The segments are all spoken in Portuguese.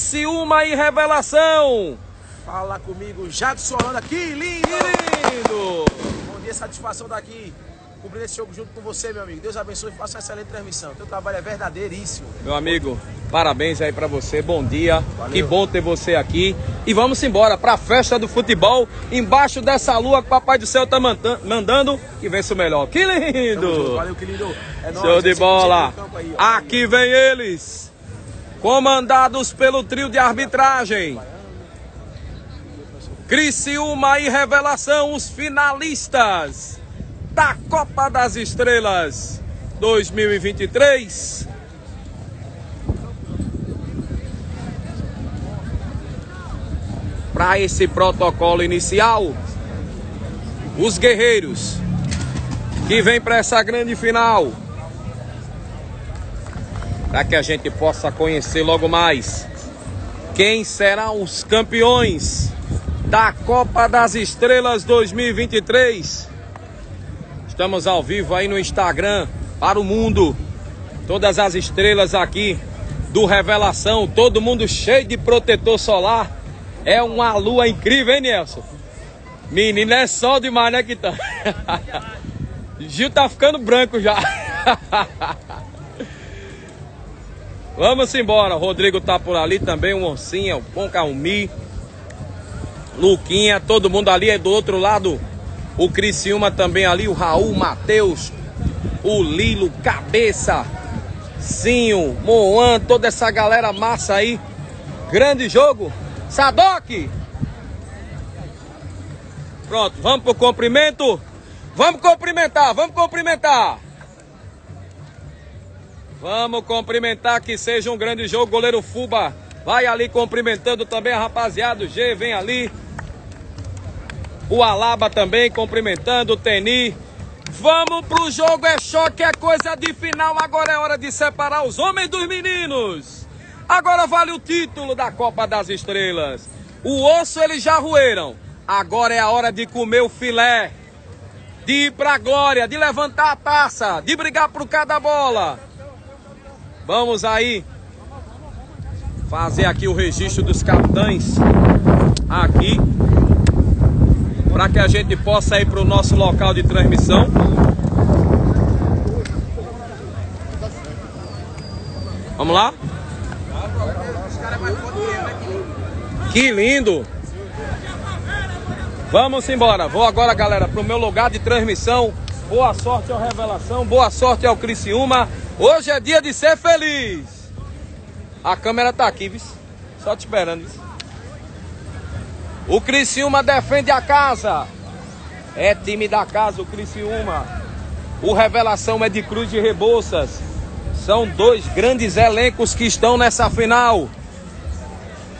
Criciúma e Revelação. Fala comigo, Jadson Holanda, que lindo! Que lindo! Bom dia, satisfação daqui. Cobrir esse jogo junto com você, meu amigo. Deus abençoe e faça uma excelente transmissão. Teu trabalho é verdadeiríssimo. Meu amigo, parabéns aí pra você. Bom dia. Valeu. Que bom ter você aqui. E vamos embora pra festa do futebol embaixo dessa lua que o Papai do Céu tá manda- mandando. Que vença o melhor. Que lindo! Valeu, que lindo. É nóis, Show de bola. aí, ó. Aqui vem eles, comandados pelo trio de arbitragem. Criciúma e Revelação, os finalistas da Copa das Estrelas 2023. Para esse protocolo inicial, os guerreiros que vem para essa grande final. Para que a gente possa conhecer logo mais quem serão os campeões da Copa das Estrelas 2023. Estamos ao vivo aí no Instagram para o mundo. Todas as estrelas aqui do Revelação, todo mundo cheio de protetor solar. É uma lua incrível, hein, Nelson? Menino, é sol demais, né, que tá? Gil tá ficando branco já. Vamos embora. Rodrigo tá por ali também, o Oncinha, o Poncalmi, Luquinha, todo mundo ali. Aí do outro lado, o Criciúma também ali, o Raul, Matheus, o Lilo, Cabeça, Sinho, Moan, toda essa galera massa aí. Grande jogo. Sadoc! Pronto, vamos pro cumprimento. Vamos cumprimentar, vamos cumprimentar. Vamos cumprimentar que seja um grande jogo. Goleiro Fuba vai ali cumprimentando também a rapaziada. O G vem ali. O Alaba também cumprimentando. O Teni. Vamos pro jogo, é choque, é coisa de final. Agora é hora de separar os homens dos meninos. Agora vale o título da Copa das Estrelas. O osso eles já roeram. Agora é a hora de comer o filé de ir pra glória, de levantar a taça, de brigar por cada bola. Vamos aí fazer aqui o registro dos capitães aqui para que a gente possa ir para o nosso local de transmissão. Vamos lá? Que lindo! Vamos embora. Vou agora, galera, pro meu lugar de transmissão. Boa sorte ao Revelação, boa sorte ao Criciúma. Hoje é dia de ser feliz. A câmera tá aqui, viu? Só te esperando. viu? O Criciúma defende a casa. É time da casa, o Criciúma. O Revelação é de Cruz de Rebouças. São dois grandes elencos que estão nessa final.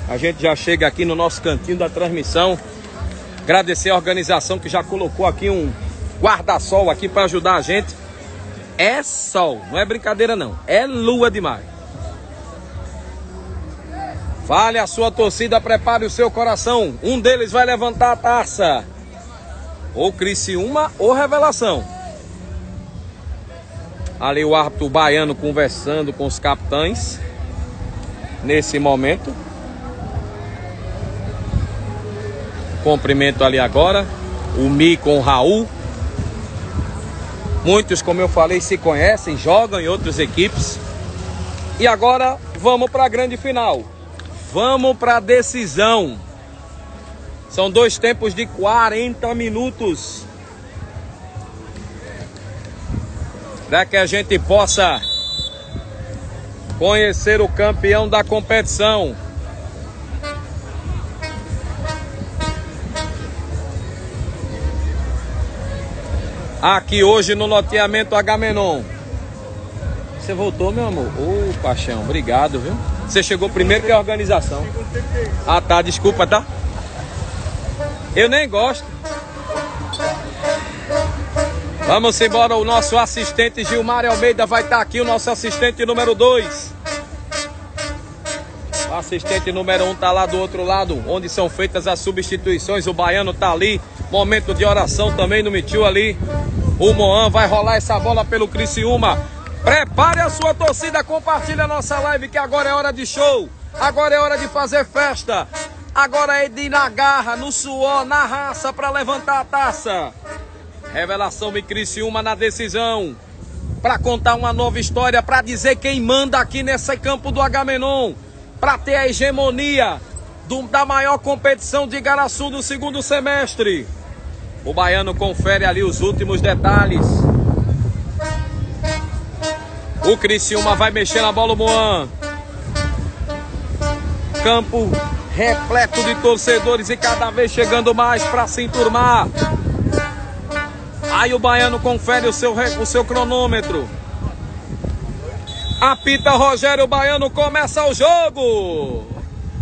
A gente já chega aqui no nosso cantinho da transmissão. Agradecer a organização que já colocou aqui um guarda-sol aqui para ajudar a gente. É sol, não é brincadeira não. É lua demais. Fale a sua torcida, prepare o seu coração. Um deles vai levantar a taça. Ou Criciúma ou Revelação. Ali o árbitro baiano conversando com os capitães. Nesse momento. Cumprimento ali agora. O Mi com o Raul. Muitos, como eu falei, se conhecem, jogam em outras equipes. E agora vamos para a grande final. Vamos para a decisão. São dois tempos de 40 minutos. Para que a gente possa conhecer o campeão da competição. Aqui hoje no loteamento Agamenon. Você voltou, meu amor? Ô, paixão, obrigado, viu? Você chegou primeiro que a organização. Ah, tá, desculpa, tá? Eu nem gosto. Vamos embora, o nosso assistente Gilmar Almeida vai estar aqui, o nosso assistente número 2. O assistente número 1 um tá lá do outro lado, onde são feitas as substituições. O baiano tá ali. Momento de oração também no Mitiu ali. O Moan vai rolar essa bola pelo Criciúma. Prepare a sua torcida, compartilhe a nossa live que agora é hora de show. Agora é hora de fazer festa. Agora é de ir na garra, no suor, na raça para levantar a taça. Revelação e Criciúma na decisão. Para contar uma nova história, para dizer quem manda aqui nesse campo do Agamenon. Para ter a hegemonia do, da maior competição de Garaçu do segundo semestre. O baiano confere ali os últimos detalhes. O Criciúma vai mexer na bola, o Moan. Campo repleto de torcedores e cada vez chegando mais para se enturmar. Aí o baiano confere o seu, o seu cronômetro. Apita Rogério Baiano, começa o jogo.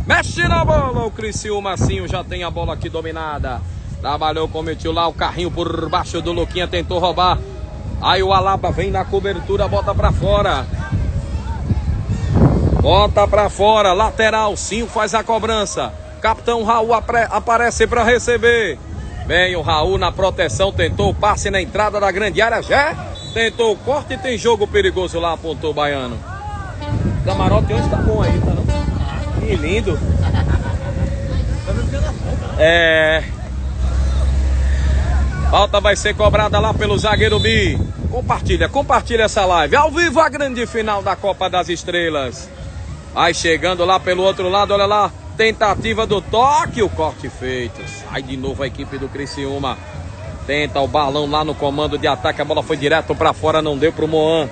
Mexe na bola, o Criciúma Massinho já tem a bola aqui dominada. Trabalhou, cometeu lá o carrinho por baixo do Luquinha, tentou roubar. Aí o Alaba vem na cobertura, bota pra fora. Bota pra fora, lateral, sim, faz a cobrança. Capitão Raul aparece para receber. Vem o Raul na proteção, tentou o passe na entrada da grande área. Já tentou o corte e tem jogo perigoso lá, apontou o Baiano. Camarote hoje tá bom aí, tá não? Que lindo. É. Falta vai ser cobrada lá pelo zagueiro Bi. Compartilha, compartilha essa live. Ao vivo a grande final da Copa das Estrelas. Vai chegando lá pelo outro lado, olha lá. Tentativa do toque, o corte feito. Sai de novo a equipe do Criciúma. Tenta o balão lá no comando de ataque. A bola foi direto para fora, não deu pro Moan.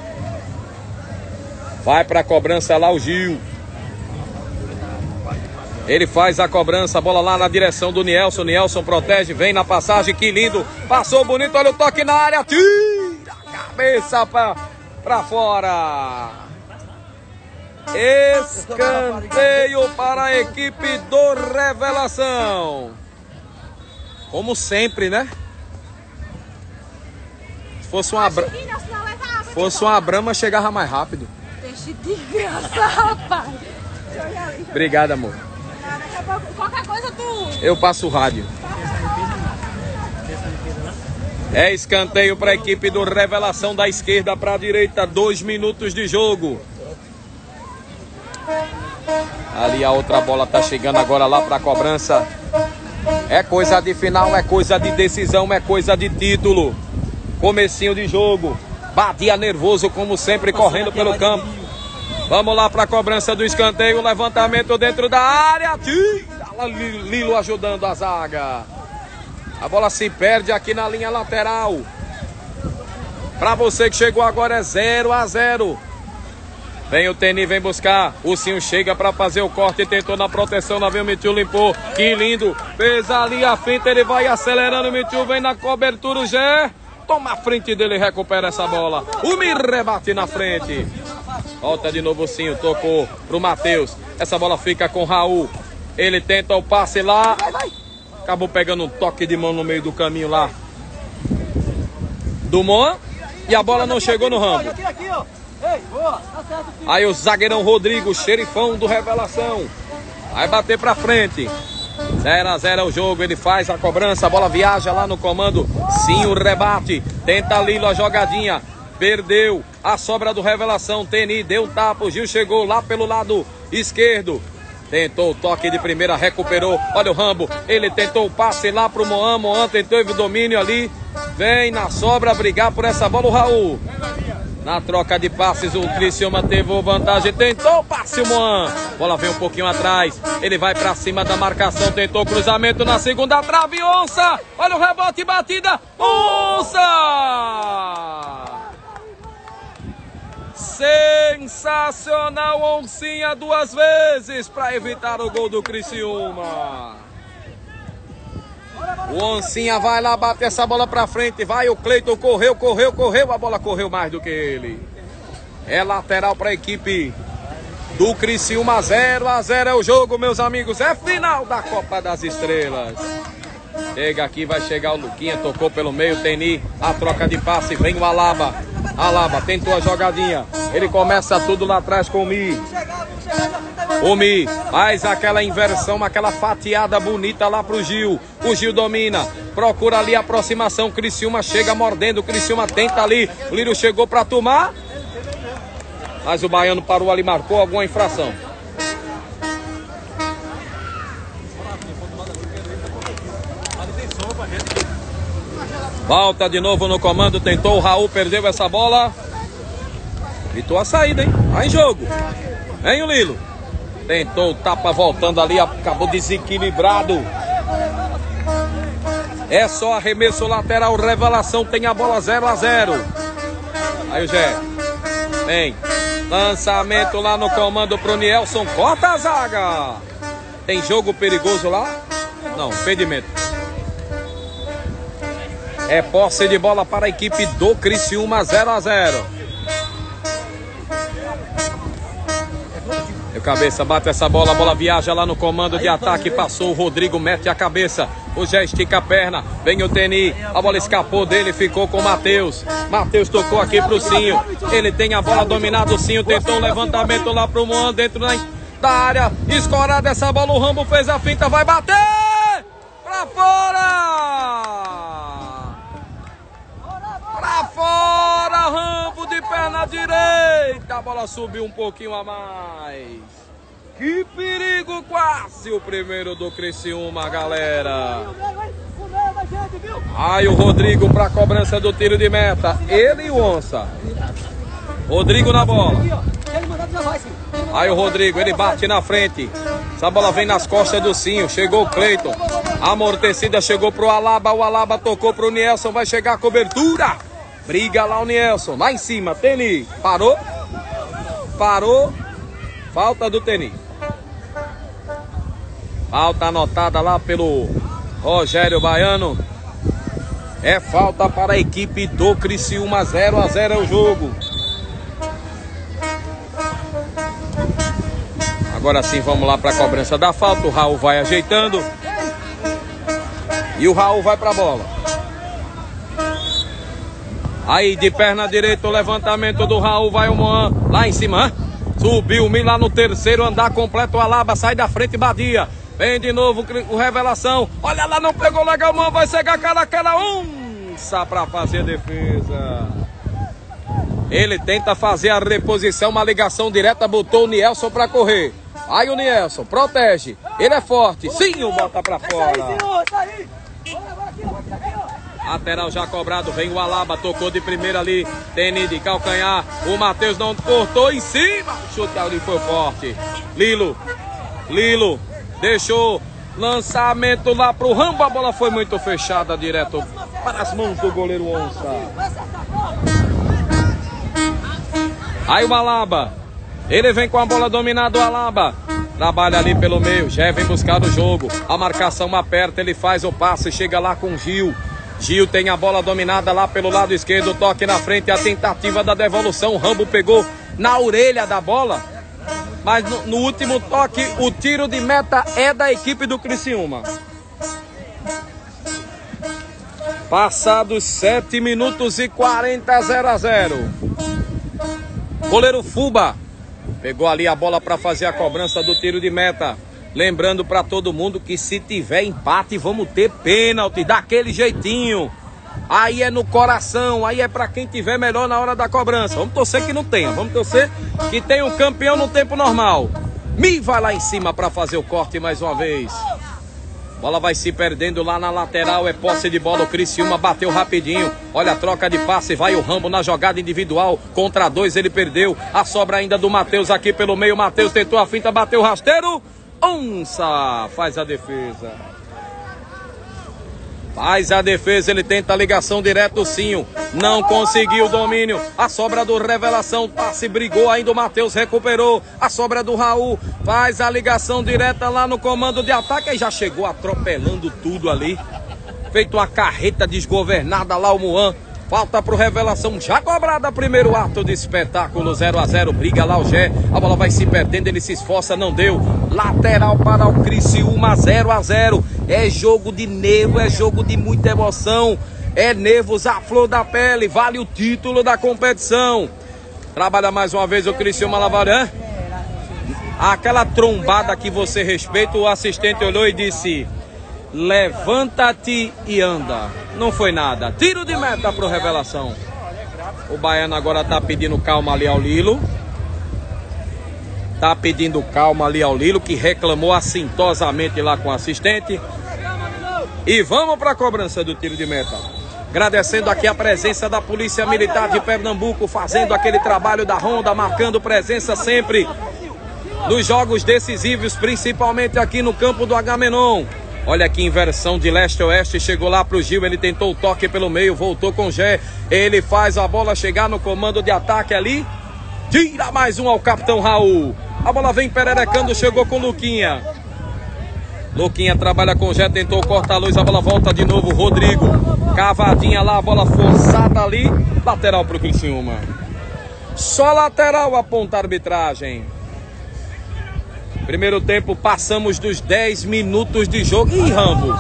Vai para a cobrança lá o Gil. Ele faz a cobrança, a bola lá na direção do Nielson. Nielson protege, vem na passagem, que lindo. Passou bonito, olha o toque na área. Tira a cabeça para fora. Escanteio para a equipe do Revelação. Como sempre, né? Se fosse uma, Bra... fosse uma Brama, chegava mais rápido. Deixa de graça, rapaz. Obrigado, amor. Qualquer coisa tu. Eu passo o rádio. É escanteio para a equipe do Revelação da esquerda para a direita. Dois minutos de jogo. Ali a outra bola tá chegando agora lá para a cobrança. É coisa de final, é coisa de decisão, é coisa de título. Comecinho de jogo. Batia nervoso como sempre correndo pelo campo. Vamos lá para a cobrança do escanteio, levantamento dentro da área. Lilo ajudando a zaga. A bola se perde aqui na linha lateral. Para você que chegou agora é 0 a 0. Vem o Teni, vem buscar. O Sim chega para fazer o corte. Tentou na proteção. Lá vem o Mitiu, limpou. Que lindo. Fez ali a finta. Ele vai acelerando. O Mitiu vem na cobertura. O Gé. Toma a frente dele recupera essa bola. O Mir rebate na frente. Volta de novo Sim. Tocou pro Matheus. Essa bola fica com Raul. Ele tenta o passe lá. Acabou pegando um toque de mão no meio do caminho lá. Do Moa. E a bola não chegou no ramo. Aí o zagueirão Rodrigo, xerifão do Revelação. Vai bater pra frente. 0 a 0 é o jogo, ele faz a cobrança, a bola viaja lá no comando. Sim, o rebate. Tenta Lilo a jogadinha. Perdeu a sobra do Revelação. Teni deu um tapa. O Gil chegou lá pelo lado esquerdo. Tentou o toque de primeira, recuperou. Olha o Rambo. Ele tentou o passe lá pro Moan. Moan tentou o domínio ali. Vem na sobra brigar por essa bola o Raul. Na troca de passes, o Criciúma teve vantagem. Tentou o passe, o Moan. Bola vem um pouquinho atrás. Ele vai para cima da marcação. Tentou cruzamento na segunda trave. Onça! Olha o rebote batida. Onça! Sensacional, Oncinha duas vezes para evitar o gol do Criciúma. O Oncinha vai lá, bate essa bola pra frente. Vai, o Cleiton correu, correu, correu. A bola correu mais do que ele. É lateral para a equipe do Criciúma 0 a 0 é o jogo, meus amigos. É final da Copa das Estrelas. Chega aqui, vai chegar o Luquinha, tocou pelo meio, Teni, a troca de passe, vem o Alaba. Alaba tentou a jogadinha. Ele começa tudo lá atrás com o Mi. O Mi faz aquela inversão, aquela fatiada bonita lá pro Gil. O Gil domina, procura ali a aproximação. Criciúma chega mordendo, Criciúma tenta ali. O Lírio chegou para tomar. Mas o baiano parou ali, marcou alguma infração. Volta de novo no comando, tentou o Raul, perdeu essa bola. Evitou a saída, hein? Tá em jogo. Vem o Lilo. Tentou tapa voltando ali, acabou desequilibrado. É só arremesso lateral, revelação, tem a bola 0 a 0. Aí o Gé. Vem. Lançamento lá no comando pro Nielson, corta a zaga. Tem jogo perigoso lá? Não, impedimento. É posse de bola para a equipe do Criciúma 0 a 0. O cabeça bate essa bola, a bola viaja lá no comando de ataque, passou o Rodrigo, mete a cabeça, o Jé estica a perna, vem o Teni, a bola escapou dele, ficou com o Matheus. Matheus tocou aqui pro Cinho, ele tem a bola dominada, o Cinho tentou um levantamento lá pro Moan, dentro da área, escorada essa bola, o Rambo fez a finta, vai bater! Pra fora! Pra fora, Rambo de perna direita. A bola subiu um pouquinho a mais. Que perigo, quase o primeiro do Criciúma, galera. Aí o Rodrigo para cobrança do tiro de meta. Ele e o Onça. Rodrigo na bola. Aí o Rodrigo, ele bate na frente. Essa bola vem nas costas do Cinho. Chegou o Cleiton. Amortecida chegou pro Alaba. O Alaba tocou pro Nielson. Vai chegar a cobertura. Briga lá o Nielson. Lá em cima. Teni. Parou. Parou. Falta do Teni. Falta anotada lá pelo Rogério Baiano. É falta para a equipe do Criciúma. 0 a 0 é o jogo. Agora sim, vamos lá para a cobrança da falta. O Raul vai ajeitando. E o Raul vai para a bola. Aí de perna direita o levantamento do Raul. Vai o Moan lá em cima. Subiu o lá no terceiro andar completo. O Alaba sai da frente, Badia. Vem de novo o Revelação. Olha lá, não pegou legal, mão. Vai cegar cara aquela onça para fazer a defesa. Ele tenta fazer a reposição, uma ligação direta, botou o Nielson para correr. Aí o Nielson, protege. Ele é forte. Sim, o bota pra fora. Lateral já cobrado, vem o Alaba, tocou de primeira ali, Teni de calcanhar, o Matheus não cortou em cima, o chute ali foi forte. Lilo, Lilo, deixou lançamento lá pro Rambo, a bola foi muito fechada, direto para as mãos do goleiro Onça. Aí o Alaba, ele vem com a bola dominada, o Alaba. Trabalha ali pelo meio, já vem buscar o jogo. A marcação aperta, ele faz o passe, chega lá com Gil. Gil tem a bola dominada lá pelo lado esquerdo, toque na frente, a tentativa da devolução. Rambo pegou na orelha da bola. Mas no, no último toque, o tiro de meta é da equipe do Criciúma. Passados 7 minutos e 40, 0 a 0. Goleiro Fuba Pegou ali a bola para fazer a cobrança do tiro de meta. Lembrando para todo mundo que se tiver empate, vamos ter pênalti, daquele jeitinho. Aí é no coração, aí é para quem tiver melhor na hora da cobrança. Vamos torcer que não tenha, vamos torcer que tenha um campeão no tempo normal. Mi vai lá em cima para fazer o corte mais uma vez. Bola vai se perdendo lá na lateral, é posse de bola. O Criciúma bateu rapidinho. Olha a troca de passe, vai o Rambo na jogada individual. Contra dois, ele perdeu. A sobra ainda do Matheus aqui pelo meio. Matheus tentou a finta, bateu rasteiro. Onça faz a defesa. Faz a defesa, ele tenta a ligação direto, Cinho. Não conseguiu o domínio. A sobra do Revelação, passe, brigou ainda o Matheus, recuperou. A sobra do Raul, faz a ligação direta lá no comando de ataque. E já chegou atropelando tudo ali. Feito uma carreta desgovernada lá o Moan. Falta pro Revelação, já cobrada primeiro ato de espetáculo 0 a 0 Briga lá o Gé, a bola vai se perdendo, ele se esforça, não deu. Lateral para o Criciúma 0 a 0 É jogo de nervo, é jogo de muita emoção. É nervos à flor da pele, vale o título da competição. Trabalha mais uma vez o Criciúma Lavarã. Aquela trombada que você respeita, o assistente olhou e disse: Levanta-te e anda. Não foi nada. Tiro de meta pro Revelação. O Baiano agora tá pedindo calma ali ao Lilo. Tá pedindo calma ali ao Lilo, que reclamou assintosamente lá com o assistente. E vamos para a cobrança do tiro de meta. Agradecendo aqui a presença da Polícia Militar de Pernambuco, fazendo aquele trabalho da ronda, marcando presença sempre nos jogos decisivos, principalmente aqui no campo do Agamenon. Olha aqui, inversão de leste a oeste. Chegou lá pro Gil. Ele tentou o toque pelo meio. Voltou com o Gé. Ele faz a bola chegar no comando de ataque ali. Tira mais um ao capitão Raul. A bola vem pererecando. Chegou com o Luquinha. Luquinha trabalha com o Gé. Tentou cortar a luz. A bola volta de novo. Rodrigo. Cavadinha lá. A bola forçada ali. Lateral pro Criciúma. Só lateral aponta a arbitragem. Primeiro tempo, passamos dos 10 minutos de jogo. Ih, Rambo.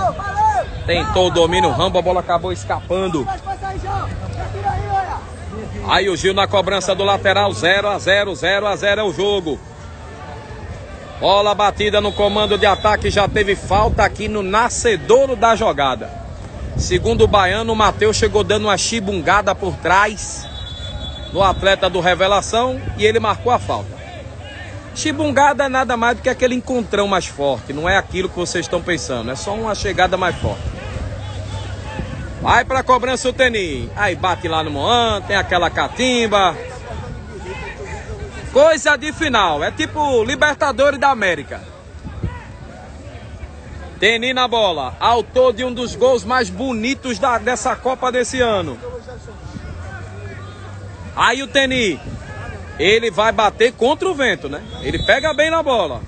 Tentou o domínio, Rambo, a bola acabou escapando. Aí o Gil na cobrança do lateral, 0 a 0 0 a 0 é o jogo. Bola batida no comando de ataque, já teve falta aqui no nascedouro da jogada. Segundo o baiano, o Matheus chegou dando uma chibungada por trás no atleta do Revelação e ele marcou a falta. Chibungada é nada mais do que aquele encontrão mais forte. Não é aquilo que vocês estão pensando. É só uma chegada mais forte. Vai pra cobrança o Teni. Aí bate lá no Moan, tem aquela catimba. Coisa de final. É tipo Libertadores da América. Teni na bola. Autor de um dos gols mais bonitos da, dessa Copa desse ano. Aí o Teni ele vai bater contra o vento, né? Ele pega bem na bola.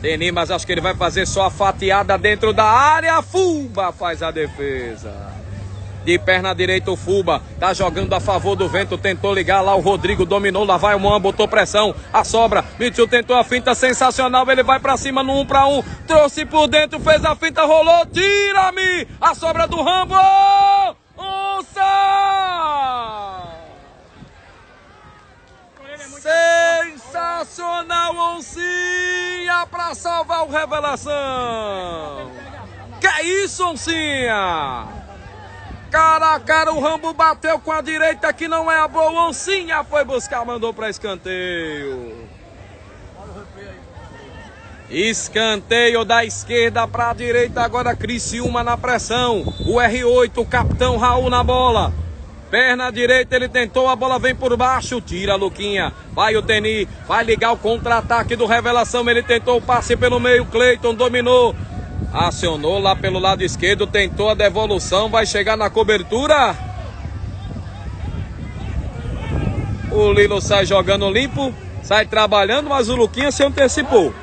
Denis, mas acho que ele vai fazer só a fatiada dentro da área. Fuba faz a defesa. De perna direita o Fuba. Tá jogando a favor do vento. Tentou ligar lá. O Rodrigo dominou. Lá vai o Moan. Botou pressão. A sobra. Mitchell tentou a finta sensacional. Ele vai pra cima no 1 um para 1. Um. Trouxe por dentro. Fez a finta. Rolou. Tira-me. A sobra do Rambo. Onça! Sensacional Oncinha para salvar o Revelação. Que isso, Oncinha? Cara a cara, o Rambo bateu com a direita que não é a boa. Oncinha foi buscar, mandou para escanteio. Escanteio da esquerda para a direita, agora Criciúma na pressão. O R8, o capitão Raul na bola. Perna direita, ele tentou, a bola vem por baixo, tira Luquinha. Vai o Teni, vai ligar o contra-ataque do Revelação. Ele tentou o passe pelo meio, Cleiton dominou. Acionou lá pelo lado esquerdo, tentou a devolução, vai chegar na cobertura. O Lilo sai jogando limpo, sai trabalhando, mas o Luquinha se antecipou.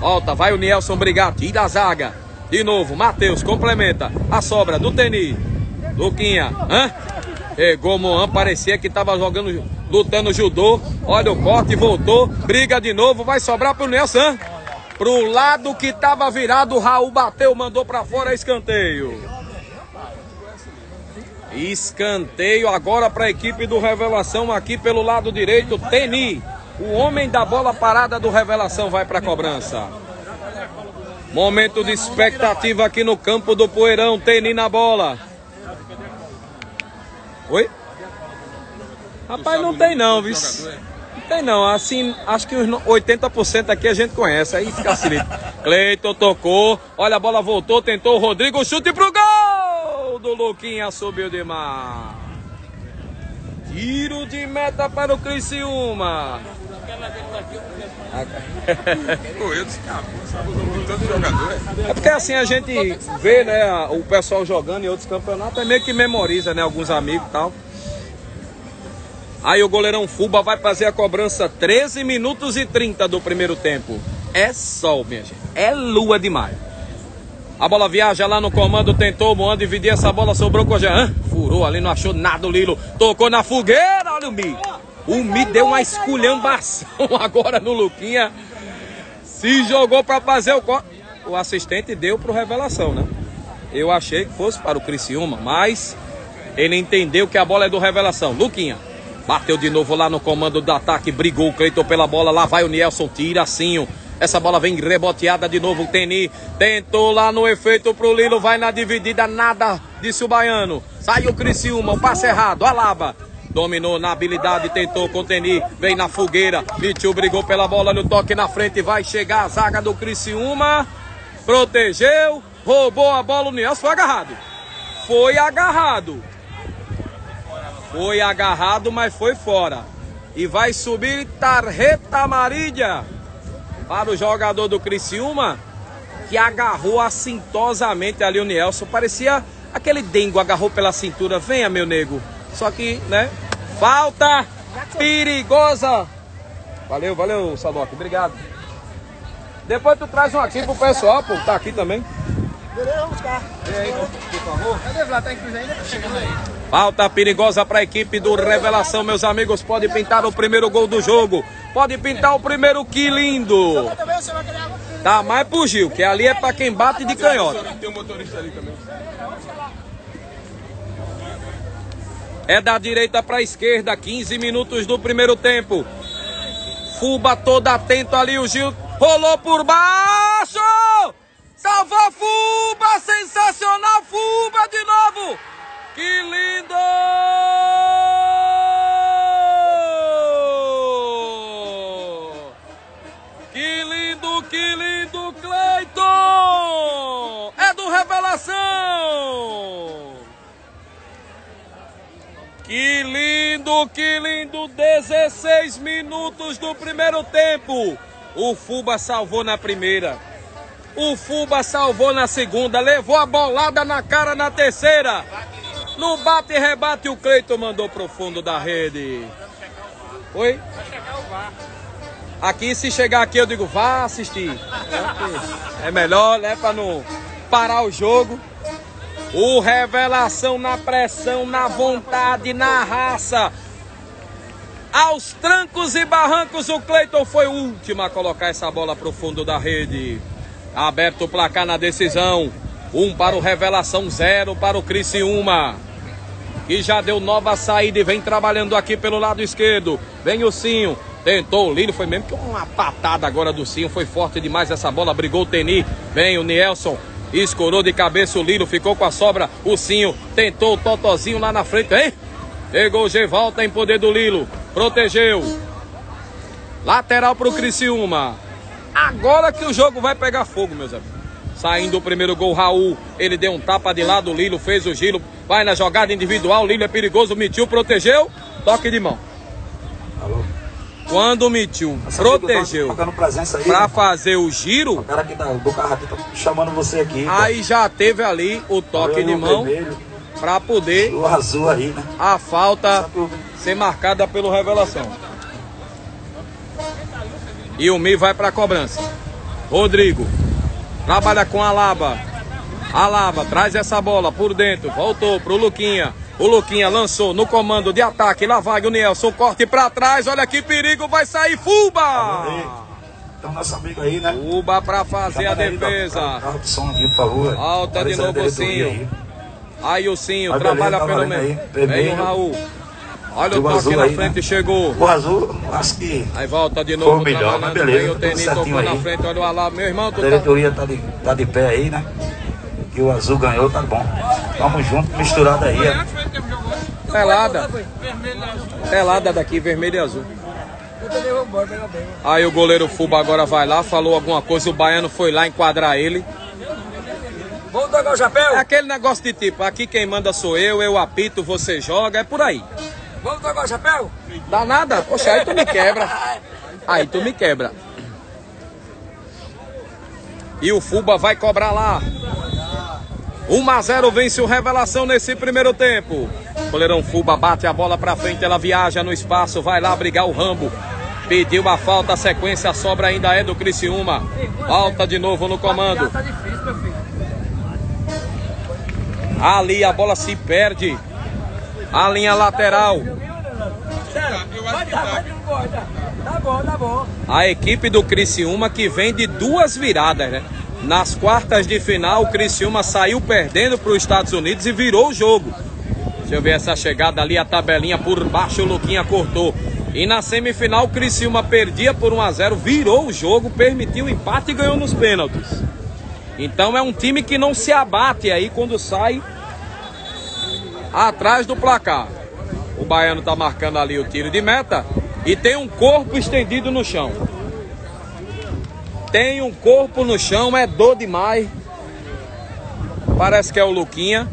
Volta, vai o Nelson brigar, tira a zaga. De novo, Matheus complementa. A sobra do Teni. Luquinha, hã? Pegou Moan, parecia que estava jogando, lutando judô. Olha o corte, voltou, briga de novo, vai sobrar pro Nelson. Pro lado que estava virado, o Raul bateu, mandou para fora escanteio. Escanteio agora para a equipe do Revelação aqui pelo lado direito, Teni. O homem da bola parada do Revelação vai para a cobrança. Momento de expectativa aqui no campo do Poeirão, Teni na bola. Oi? Rapaz, não tem não, viu? Não tem não, assim, acho que os 80% aqui a gente conhece, aí fica assim. Cleiton tocou, olha a bola voltou, tentou o Rodrigo, chute pro gol do Luquinha, subiu demais. Tiro de meta para o Criciúma. É porque assim a gente vê, né, o pessoal jogando em outros campeonatos, é meio que memoriza, né, alguns amigos e tal. Aí o goleirão Fuba vai fazer a cobrança 13 minutos e 30 do primeiro tempo. É sol, minha gente. É lua demais. A bola viaja lá no comando, tentou Moan dividir essa bola, sobrou com o Jean. Furou ali, não achou nada o Lilo. Tocou na fogueira, olha o Mi. O Mi deu uma esculhambação agora no Luquinha. Se jogou para fazer o O assistente deu pro Revelação, né? Eu achei que fosse para o Criciúma, mas ele entendeu que a bola é do Revelação. Luquinha bateu de novo lá no comando do ataque, brigou o Cleiton pela bola. Lá vai o Nelson, tira assim. Essa bola vem reboteada de novo. O Teni tentou lá no efeito pro Lilo. Vai na dividida, nada, disse o baiano. Sai o Criciúma, o passe errado. Alaba Dominou na habilidade, tentou contenir, vem na fogueira. Mitiu brigou pela bola no toque na frente, vai chegar a zaga do Criciúma. Protegeu, roubou a bola, o Nelson foi agarrado. foi agarrado. Foi agarrado, mas foi fora. E vai subir tarjeta amarilla para o jogador do Criciúma, que agarrou assintosamente ali o Nielson. Parecia aquele dengo, agarrou pela cintura. Venha, meu nego. Só que, né? Falta perigosa. Valeu, valeu, Sadoc. Obrigado. Depois tu traz um aqui pro pessoal, pô. Tá aqui também. Beleza, vamos buscar. Vem aí, por favor. Cadê Vlad? Tá inclusive ainda? Tá chegando aí. Falta perigosa para a equipe do Revelação, meus amigos. Pode pintar o primeiro gol do jogo. Pode pintar o primeiro que lindo. Também você vai querer água? Tá mais pro Gil, que ali é para quem bate de canhota. Tem um motorista ali também. É da direita para a esquerda, 15 minutos do primeiro tempo. Fuba todo atento ali, o Gil rolou por baixo. Salvou Fuba, sensacional Fuba de novo. Que lindo! Que lindo, que lindo, Cleiton! É do Revelação! Que lindo, que lindo! 16 minutos do primeiro tempo. O Fuba salvou na primeira. O Fuba salvou na segunda. Levou a bolada na cara na terceira. No bate e rebate, o Cleiton mandou pro fundo da rede. Oi? Aqui, se chegar aqui, eu digo, vá assistir. É melhor, né? Pra não parar o jogo. O revelação na pressão, na vontade, na raça. Aos trancos e barrancos, o Cleiton foi o último a colocar essa bola pro fundo da rede. Aberto o placar na decisão. Um para o Revelação, zero para o Criciúma. Que já deu nova saída e vem trabalhando aqui pelo lado esquerdo. Vem o Cinho. Tentou o Lino, foi mesmo que uma patada agora do Cinho. Foi forte demais essa bola, brigou o Teni. Vem o Nielson. Escorou de cabeça o Lino, ficou com a sobra. O Cinho tentou o Totozinho lá na frente, hein? Pegou o G, volta em poder do Lilo. Protegeu. Lateral pro Criciúma. Agora que o jogo vai pegar fogo, meus amigos. Saindo o primeiro gol, Raul. Ele deu um tapa de lado, o Lilo fez o giro. Vai na jogada individual, o Lilo é perigoso, Mitiu protegeu. Toque de mão. Quando o Mitiu tá protegeu presença aí. pra fazer o giro, O cara aqui tá, do carro aqui tá chamando você aqui. aí já teve ali o toque de mão pra poder O azul aí, né? a falta ser marcada pelo Revelação. E o Mi vai para a cobrança. Rodrigo trabalha com a Laba. A Laba traz essa bola por dentro. Voltou pro Luquinha. O Luquinha lançou no comando de ataque. Lá vai o Nielson. Corte para trás. Olha que perigo. Vai sair Fuba. Então, nosso amigo aí, né? Fuba para fazer a aí, defesa. De som aqui, por favor. Volta de a novo o Cinho. aí. Aí o Cinho trabalha beleza, tá pelo meio. aí. Vem o. Raul. Olha o toque na aí, frente. né? Chegou. O azul, acho que Aí volta de Foi novo, o melhor, mas beleza, o Teni tocou na aí. frente, olha o Alá. Meu irmão, a tu tá... diretoria tá de, tá de pé aí, né? E o azul ganhou, tá bom. Tamo junto, misturado aí. Pelada. Pelada daqui, vermelho e azul. Aí o goleiro Fuba agora vai lá, falou alguma coisa, o baiano foi lá enquadrar ele. Vamos tocar o chapéu? É aquele negócio de tipo, aqui quem manda sou eu, eu apito, você joga, é por aí. Vamos tocar o chapéu? Dá nada? Poxa, aí tu me quebra. Aí tu me quebra. E o Fuba vai cobrar lá. 1 a 0 vence o Revelação nesse primeiro tempo. Goleirão Fuba bate a bola pra frente, ela viaja no espaço, vai lá brigar o Rambo. Pediu a falta, a sequência, a sobra ainda é do Criciúma. Falta de novo no comando. Tá. Ali a bola se perde. A linha lateral. Tá bom, tá bom. A equipe do Criciúma que vem de duas viradas, né? Nas quartas de final, o Criciúma saiu perdendo para os Estados Unidos e virou o jogo. Deixa eu ver essa chegada ali, a tabelinha por baixo, o Luquinha cortou. E na semifinal, Criciúma perdia por 1 a 0 virou o jogo, permitiu o empate e ganhou nos pênaltis. Então é um time que não se abate aí quando sai atrás do placar. O Baiano tá marcando ali o tiro de meta e tem um corpo estendido no chão. Tem um corpo no chão, é dor demais. Parece que é o Luquinha.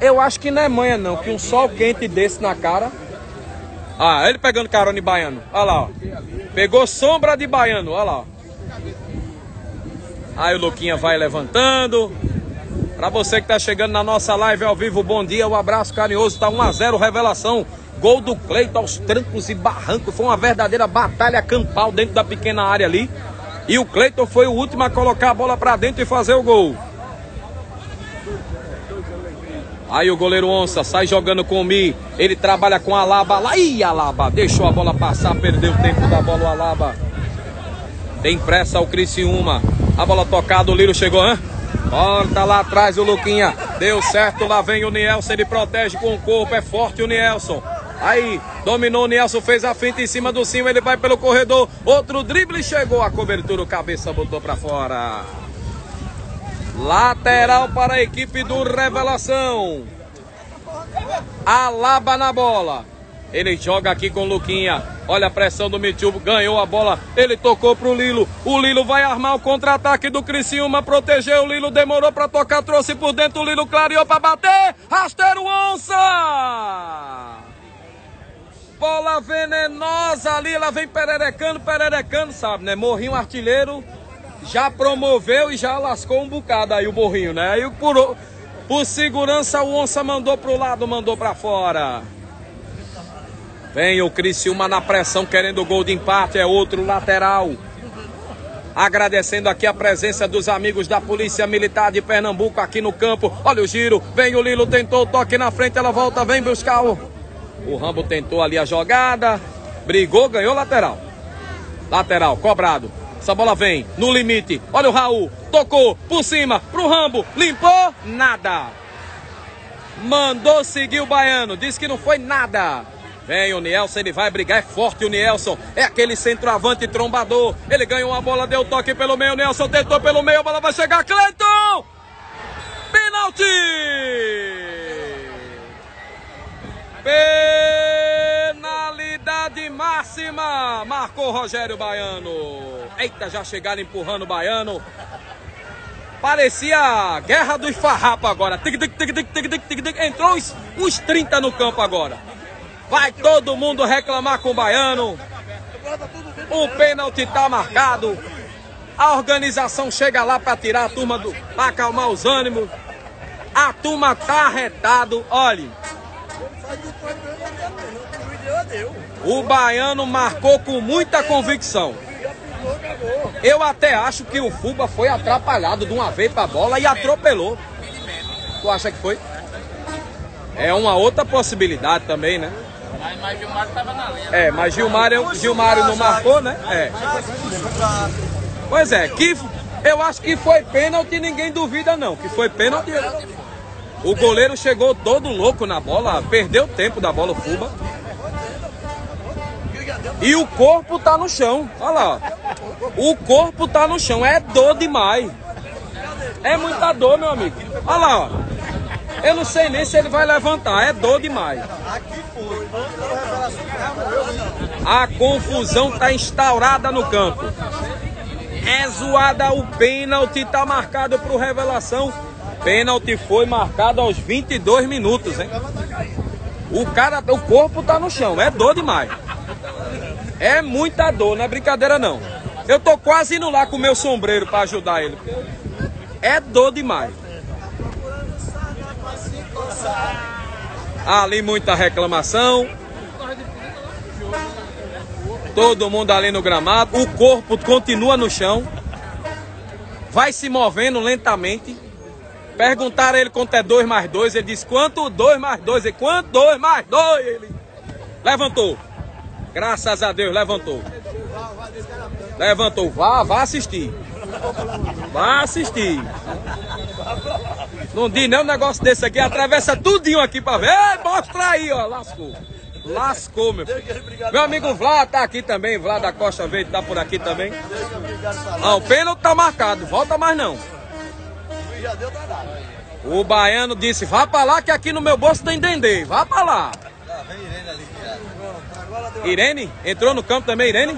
Eu acho que não é manha não, que um sol quente desse na cara. Ah, ele pegando carona de baiano. Olha lá, ó. Pegou sombra de baiano, olha lá. Aí o Luquinha vai levantando. Pra você que tá chegando na nossa live ao vivo, bom dia, um abraço carinhoso. Tá 1 a 0 revelação. Gol do Cleito aos trancos e barrancos. Foi uma verdadeira batalha campal dentro da pequena área ali. E o Cleiton foi o último a colocar a bola pra dentro e fazer o gol. Aí o goleiro Onça sai jogando com o Mi. Ele trabalha com a Alaba lá. Ih, Alaba, deixou a bola passar, perdeu o tempo da bola o Alaba. Tem pressa o Criciúma. A bola tocada, o Liro chegou, hã? Volta lá atrás o Luquinha. Deu certo, lá vem o Nielson. Ele protege com o corpo, é forte o Nielson. Aí, dominou o Nielson, fez a finta em cima do cima. Ele vai pelo corredor. Outro drible chegou. A cobertura, o cabeça botou pra fora. Lateral para a equipe do Revelação. Alaba na bola. Ele joga aqui com o Luquinha. Olha a pressão do Mitchell. Ganhou a bola. Ele tocou pro Lilo. O Lilo vai armar o contra-ataque do Criciúma. Protegeu o Lilo. Demorou para tocar. Trouxe por dentro. O Lilo clareou para bater. Rasteiro Onça. Bola venenosa ali. Ela vem pererecando, pererecando, sabe, né? Morrinho artilheiro. Já promoveu e já lascou um bocado aí o Morrinho, né? Aí por, por segurança o Onça mandou pro lado, mandou para fora. Vem o Criciúma na pressão, querendo o gol de empate, é outro lateral. Agradecendo aqui a presença dos amigos da Polícia Militar de Pernambuco aqui no campo. Olha o giro, vem o Lilo, tentou o toque na frente, ela volta, vem buscar o... O Rambo tentou ali a jogada, brigou, ganhou lateral. Lateral, cobrado. Essa bola vem no limite. Olha o Raul, tocou por cima pro Rambo, limpou, nada. Mandou seguir o baiano, disse que não foi nada. Vem o Nielson, ele vai brigar, é forte o Nielson. É aquele centroavante trombador. Ele ganhou uma bola, deu toque pelo meio. O Nielson tentou pelo meio, a bola vai chegar. Cleiton! Penalti! Penalidade máxima! Marcou Rogério Baiano. Eita, já chegaram empurrando o Baiano. Parecia guerra dos farrapos agora. Tic, tic, tic, tic, tic, tic, tic, tic. Entrou uns, uns 30 no campo agora. Vai todo mundo reclamar com o Baiano. O pênalti tá marcado. A organização chega lá para tirar a turma do. para acalmar os ânimos. A turma tá arretado. Olhe. O baiano marcou com muita convicção. Eu até acho que o Fuba foi atrapalhado de uma vez pra bola e atropelou. Tu acha que foi? É uma outra possibilidade também, né? Mas Gilmar tava na linha. É, mas Gilmário, Gilmário não marcou, né? É. Pois é, que eu acho que foi pênalti, ninguém duvida não. Que foi pênalti. O goleiro chegou todo louco na bola, perdeu tempo da bola, o Fuba. E o corpo tá no chão. Olha lá. O corpo tá no chão. É dor demais. É muita dor, meu amigo. Olha lá. Eu não sei nem se ele vai levantar. É dor demais. A confusão tá instaurada no campo. É zoada o pênalti, tá marcado pro revelação. Pênalti foi marcado aos 22 minutos, hein? O cara, o corpo tá no chão, é dor demais. É muita dor, não é brincadeira não. Eu tô quase indo lá com o meu sombreiro para ajudar ele. É dor demais. Ali muita reclamação. Todo mundo ali no gramado. O corpo continua no chão. Vai se movendo lentamente. Perguntaram a ele quanto é 2 mais 2. Ele disse: Quanto 2 mais 2? Ele, quanto 2 mais 2? Ele levantou. Graças a Deus, levantou. Levantou. Vá, vá assistir. Vá assistir. Não diz nem um negócio desse aqui. Atravessa tudinho aqui pra ver. Ei, mostra aí, ó. Lascou. Lascou, meu filho. Meu amigo Vlad tá aqui também. Vlad da Costa Verde tá por aqui também. Ah, o pênalti tá marcado. Volta mais não. O baiano disse, vá pra lá que aqui no meu bolso tem dendê. Vá pra lá. Irene? Entrou no campo também, Irene?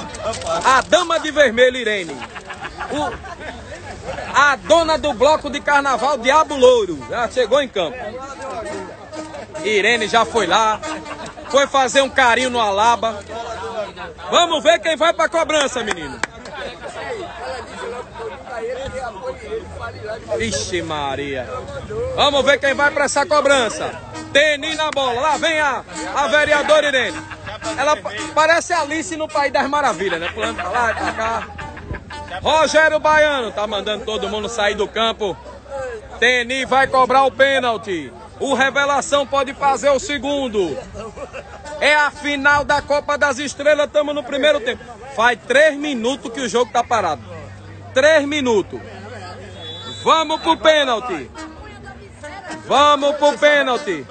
A dama de vermelho, Irene. O... A dona do bloco de carnaval, Diabo Louro, já chegou em campo. Irene já foi lá, foi fazer um carinho no Alaba. Vamos ver quem vai pra cobrança, menino. Vixe Maria. Vamos ver quem vai pra essa cobrança. Teni na bola. Lá vem a, a vereadora Irene. Ela pa- parece Alice no País das Maravilhas, né? Pulando pra lá e pra cá. Rogério Baiano tá mandando todo mundo sair do campo. Teni vai cobrar o pênalti. O Revelação pode fazer o segundo. É a final da Copa das Estrelas, estamos no primeiro tempo. Faz três minutos que o jogo tá parado. Três minutos. Vamos pro pênalti. Vamos pro pênalti.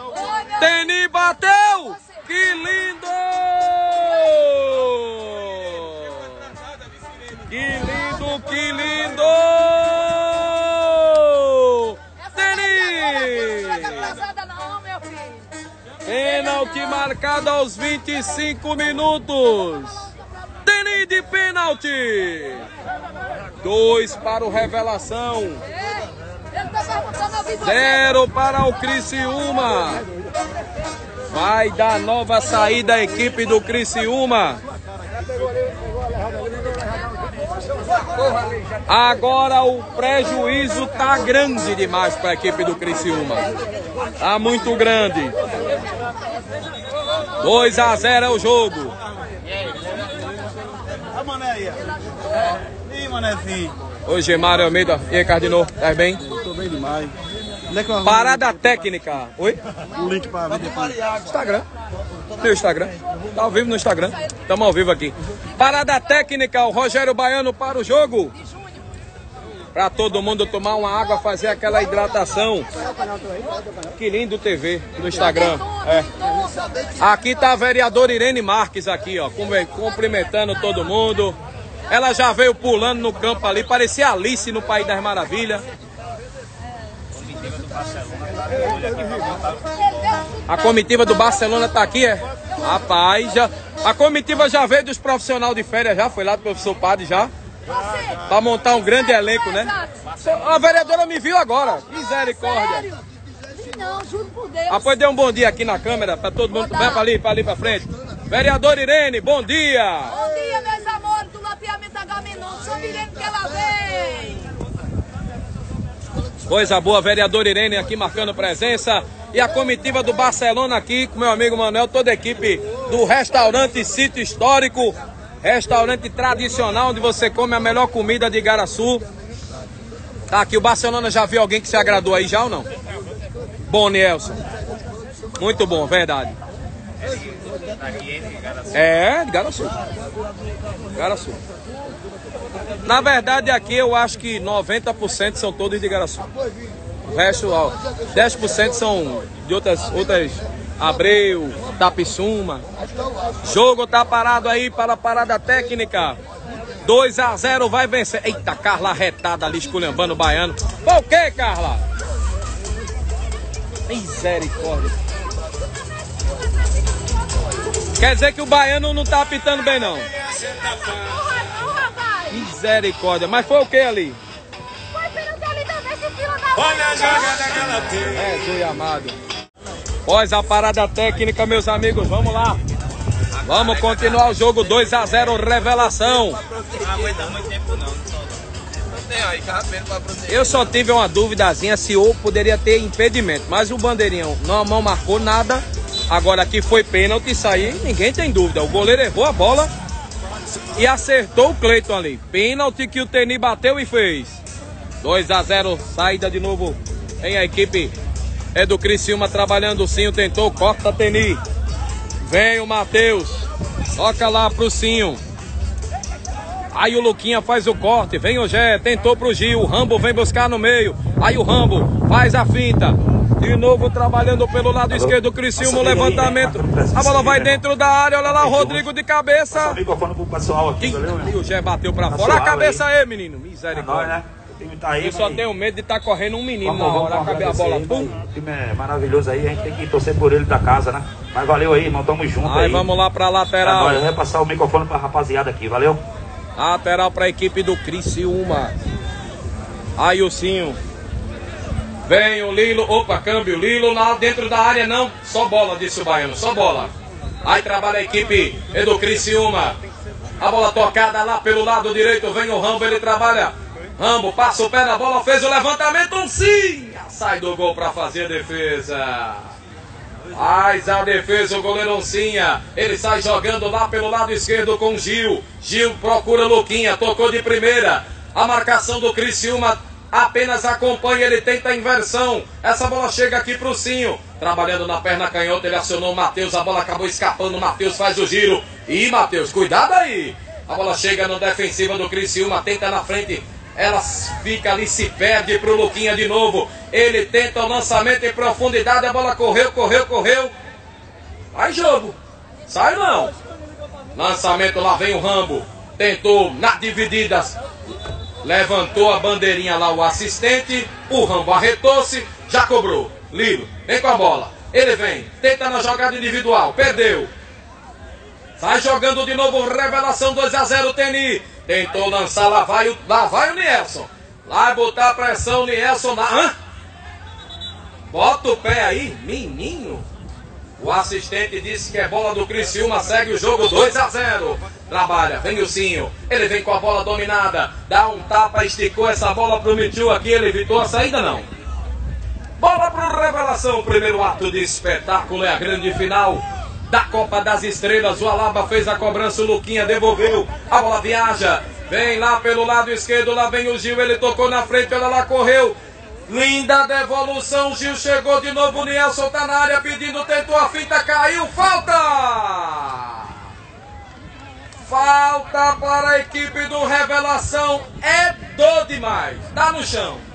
Teni bateu! Que lindo! Que lindo, que lindo! Filho. Pênalti marcado aos 25 minutos. Teni de pênalti. Dois para o Revelação. Zero para o Criciúma. Vai dar nova saída a equipe do Criciúma. Agora o prejuízo tá grande demais para a equipe do Criciúma. Tá muito grande. 2 a 0 é o jogo. A mané aí. Ih, manézinho. Hoje Mário Almeida. E aí, Cardinô? Tá bem? Tô bem demais. É Parada técnica. Oi? o link ver depois? Instagram. Meu Instagram. Tá ao vivo no Instagram. Estamos ao vivo aqui. Parada técnica, o Rogério Baiano para o jogo. Para todo mundo tomar uma água, fazer aquela hidratação. Que lindo TV no Instagram. É. Aqui tá a vereadora Irene Marques aqui, ó, cum- cumprimentando todo mundo. Ela já veio pulando no campo ali, parecia Alice no País das Maravilhas. A comitiva do Barcelona tá aqui, é? Rapaz, já, a comitiva já veio dos profissionais de férias, já foi lá do professor Padre já. Pra montar um grande elenco, né? A vereadora me viu agora. Misericórdia. Não, juro por Deus. Pois dê um bom dia aqui na câmera pra todo mundo. Vai pra ali, pra ali pra frente. Vereadora Irene, bom dia. Bom dia, meus amores do loteamento Agamenon. Sou Irene que ela vem. Coisa boa, vereadora Irene aqui marcando presença. E a comitiva do Barcelona aqui, com meu amigo Manuel, toda a equipe do restaurante Sítio Histórico. Restaurante tradicional, onde você come a melhor comida de Igaraçu. Tá aqui, o Barcelona já viu alguém que se agradou aí já ou não? Bom, Nelson. Muito bom, verdade. É, de Igaraçu. Igaraçu. Na verdade, aqui eu acho que 90% são todos de Igaraçu. O resto, ó, 10% são de outras, outras Abreu, Tapissuma. Jogo tá parado aí para a parada técnica. 2 a 0 vai vencer. Eita, Carla retada ali esculhambando o baiano. O quê, Carla? Misericórdia. Quer dizer que o baiano não tá apitando bem, não. Misericórdia. Mas foi o que ali? Foi pênalti ali também, esse fila da É, Zui amado. Após a parada técnica, meus amigos, vamos lá. Vamos continuar o jogo 2 a 0 revelação. Não aguenta muito tempo não. Eu só tive uma duvidazinha se ou poderia ter impedimento, mas o bandeirinho não, não marcou nada. Agora aqui foi pênalti, isso aí ninguém tem dúvida. O goleiro errou a bola e acertou o Cleiton ali. Pênalti que o Teni bateu e fez. 2 a 0 saída de novo em a equipe é do Criciúma trabalhando sim, o tentou, corta Teni. Vem o Matheus, toca lá pro Cinho. Aí o Luquinha faz o corte, vem o Gé, tentou pro Gil, o Rambo vem buscar no meio. Aí o Rambo faz a finta. De novo trabalhando pelo lado esquerdo, o Criciúma, o levantamento. A bola vai dentro da área, olha lá o Rodrigo de cabeça. O microfone pro pessoal aqui, Ih, valeu? E o Gé bateu pra fora. A cabeça aí. menino. Misericórdia. né? Tá aí, Eu só tenho medo de estar correndo um menino Vamos, na hora, vamos acabei a bola. aí, Pum. O time é maravilhoso aí, a gente tem que torcer por ele da casa, né? Mas valeu aí, irmão, tamo junto aí. Aí vamos lá pra lateral. nóis, eu vou passar o microfone pra rapaziada aqui, valeu? Lateral para a equipe do Criciúma. Aí o Cinho. Vem o Lilo. Opa, câmbio. Lilo lá dentro da área não. Só bola, disse o Baiano. Só bola. Aí trabalha a equipe do Criciúma. A bola tocada lá pelo lado direito. Vem o Rambo, ele trabalha. Rambo passa o pé na bola, fez o levantamento. Um sim! Sai do gol para fazer a defesa. Faz a defesa o goleiro Oncinha. Ele sai jogando lá pelo lado esquerdo com Gil. Gil procura Luquinha, tocou de primeira. A marcação do Criciúma apenas acompanha, ele tenta a inversão. Essa bola chega aqui pro Cinho. Trabalhando na perna canhota, ele acionou o Matheus. A bola acabou escapando. Matheus faz o giro. E Matheus, cuidado aí. A bola chega no defensiva do Criciúma, tenta na frente. Ela fica ali, se perde pro Luquinha de novo. Ele tenta o lançamento em profundidade. A bola correu, correu, correu. Vai jogo. Sai não. Lançamento, lá vem o Rambo. Tentou nas divididas. Levantou a bandeirinha lá o assistente. O Rambo arretou-se. Já cobrou. Lilo, vem com a bola. Ele vem. Tenta na jogada individual. Perdeu. Sai jogando de novo. Revelação 2 a 0 Teni. Tentou lançar. Lá vai o, lá vai o Nielson. Vai botar pressão. Nielson na. Hã? Bota o pé aí. Menino. O assistente disse que é bola do Criciúma, segue o jogo 2 a 0. Trabalha, vem o Cinho, ele vem com a bola dominada, dá um tapa, esticou essa bola pro Mitiu aqui, ele evitou a saída não. Bola pro Revelação, primeiro ato de espetáculo, é a grande final da Copa das Estrelas. O Alaba fez a cobrança, o Luquinha devolveu, a bola viaja, vem lá pelo lado esquerdo, lá vem o Gil, ele tocou na frente, ela lá correu, Linda devolução, Gil chegou de novo, o Nielson tá na área pedindo, tentou a finta, caiu, falta! Falta para a equipe do Revelação, é do demais, tá no chão.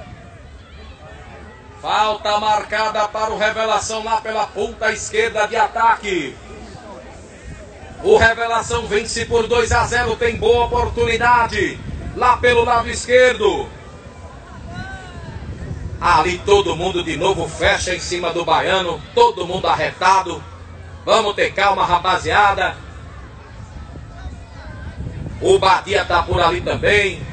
Falta marcada para o Revelação lá pela ponta esquerda de ataque. O Revelação vence por 2 a 0, tem boa oportunidade lá pelo lado esquerdo. Ali todo mundo de novo fecha em cima do baiano, todo mundo arretado. Vamos ter calma, rapaziada. O Badia tá por ali também.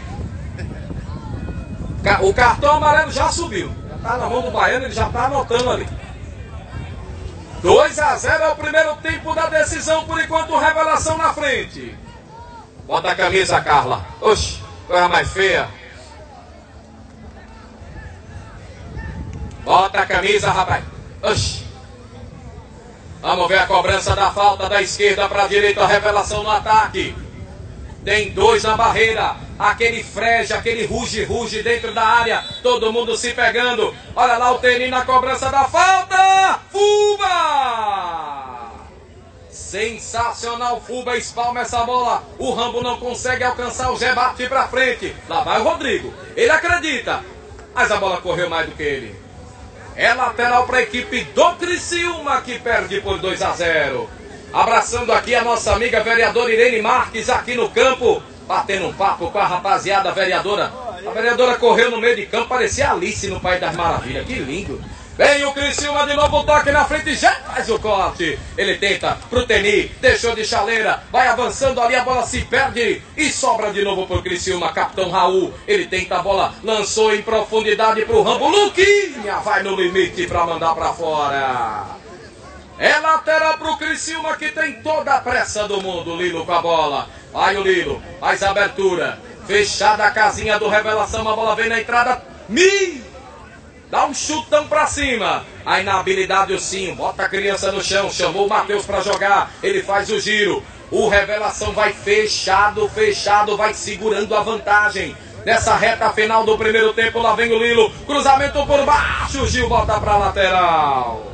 O cartão amarelo já subiu. Tá na mão do baiano, ele já tá anotando ali. 2 a 0 é o primeiro tempo da decisão, por enquanto revelação na frente. Bota a camisa, Carla. Oxe, coisa mais feia. Bota a camisa, rapaz. Oxi. Vamos ver a cobrança da falta da esquerda para a direita. A revelação no ataque. Tem dois na barreira. Aquele frege, aquele ruge-ruge dentro da área. Todo mundo se pegando. Olha lá o Teni na cobrança da falta. Fuba! Sensacional, Fuba espalma essa bola. O Rambo não consegue alcançar o Zé bate para frente. Lá vai o Rodrigo. Ele acredita. Mas a bola correu mais do que ele. É lateral para a equipe do Criciúma que perde por 2 a 0. Abraçando aqui a nossa amiga vereadora Irene Marques aqui no campo, batendo um papo com a rapaziada vereadora. A vereadora correu no meio de campo, parecia Alice no País das Maravilhas, que lindo. Vem o Criciúma de novo, toque na frente, já faz o corte. Ele tenta pro Teni, deixou de chaleira, vai avançando ali, a bola se perde e sobra de novo pro Criciúma. Capitão Raul, ele tenta a bola, lançou em profundidade pro Rambo. Luquinha vai no limite pra mandar pra fora. É lateral pro Criciúma que tem toda a pressa do mundo. Lilo com a bola. Vai o Lilo, faz a abertura. Fechada a casinha do Revelação, a bola vem na entrada. Mi Dá um chutão pra cima. Aí na habilidade o Sim, bota a criança no chão, chamou o Matheus pra jogar. Ele faz o giro. O Revelação vai fechado, fechado, vai segurando a vantagem. Nessa reta final do primeiro tempo, lá vem o Lilo. Cruzamento por baixo, Gil bota pra lateral.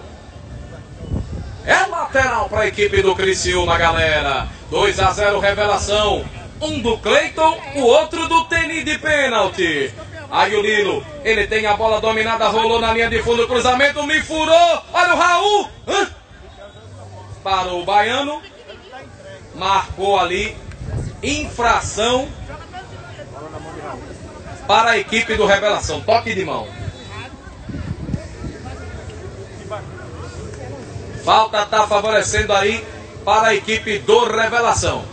É lateral para a equipe do Criciúma, galera. 2 a 0 revelação. Um do Cleiton, o outro do Teni de pênalti. Aí o Lilo, ele tem a bola dominada, rolou na linha de fundo, cruzamento, me furou. Olha o Raul. Hã? Parou o Baiano. Marcou ali infração para a equipe do Revelação. Toque de mão. Falta está favorecendo aí para a equipe do Revelação.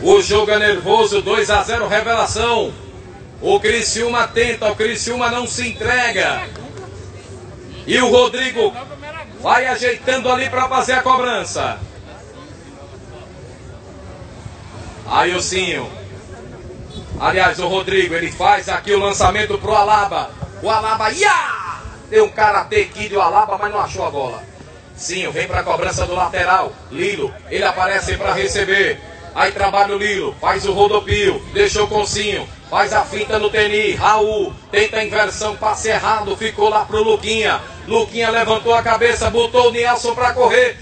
O jogo é nervoso, 2 a 0 revelação. O Criciúma tenta, o Criciúma não se entrega. E o Rodrigo vai ajeitando ali para fazer a cobrança. Aí o Cinho. Aliás, o Rodrigo, ele faz aqui o lançamento pro Alaba. O Alaba, ia! Deu um karatê aqui do Alaba, mas não achou a bola. Sim, vem para a cobrança do lateral. Lilo, ele aparece para receber. Aí trabalha o Lilo, faz o rodopio, deixou o Concinho, faz a finta no Teni. Raul tenta a inversão, passe errado, ficou lá pro Luquinha. Luquinha levantou a cabeça, botou o Nelson para correr.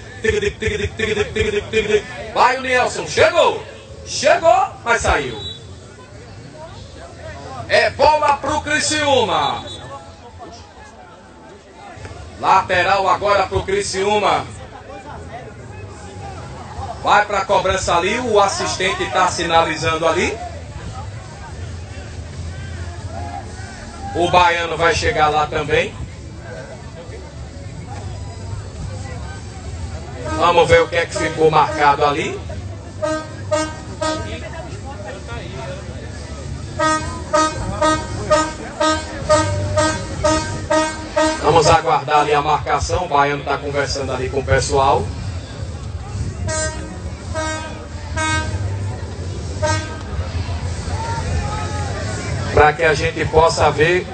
Vai o Nelson, chegou, chegou, mas saiu. É bola pro Criciúma. Lateral agora pro Criciúma. Vai para a cobrança ali, o assistente está sinalizando ali. O baiano vai chegar lá também. Vamos ver o que é que ficou marcado ali. Vamos aguardar ali a marcação. O Baiano está conversando ali com o pessoal. Para que a gente possa ver.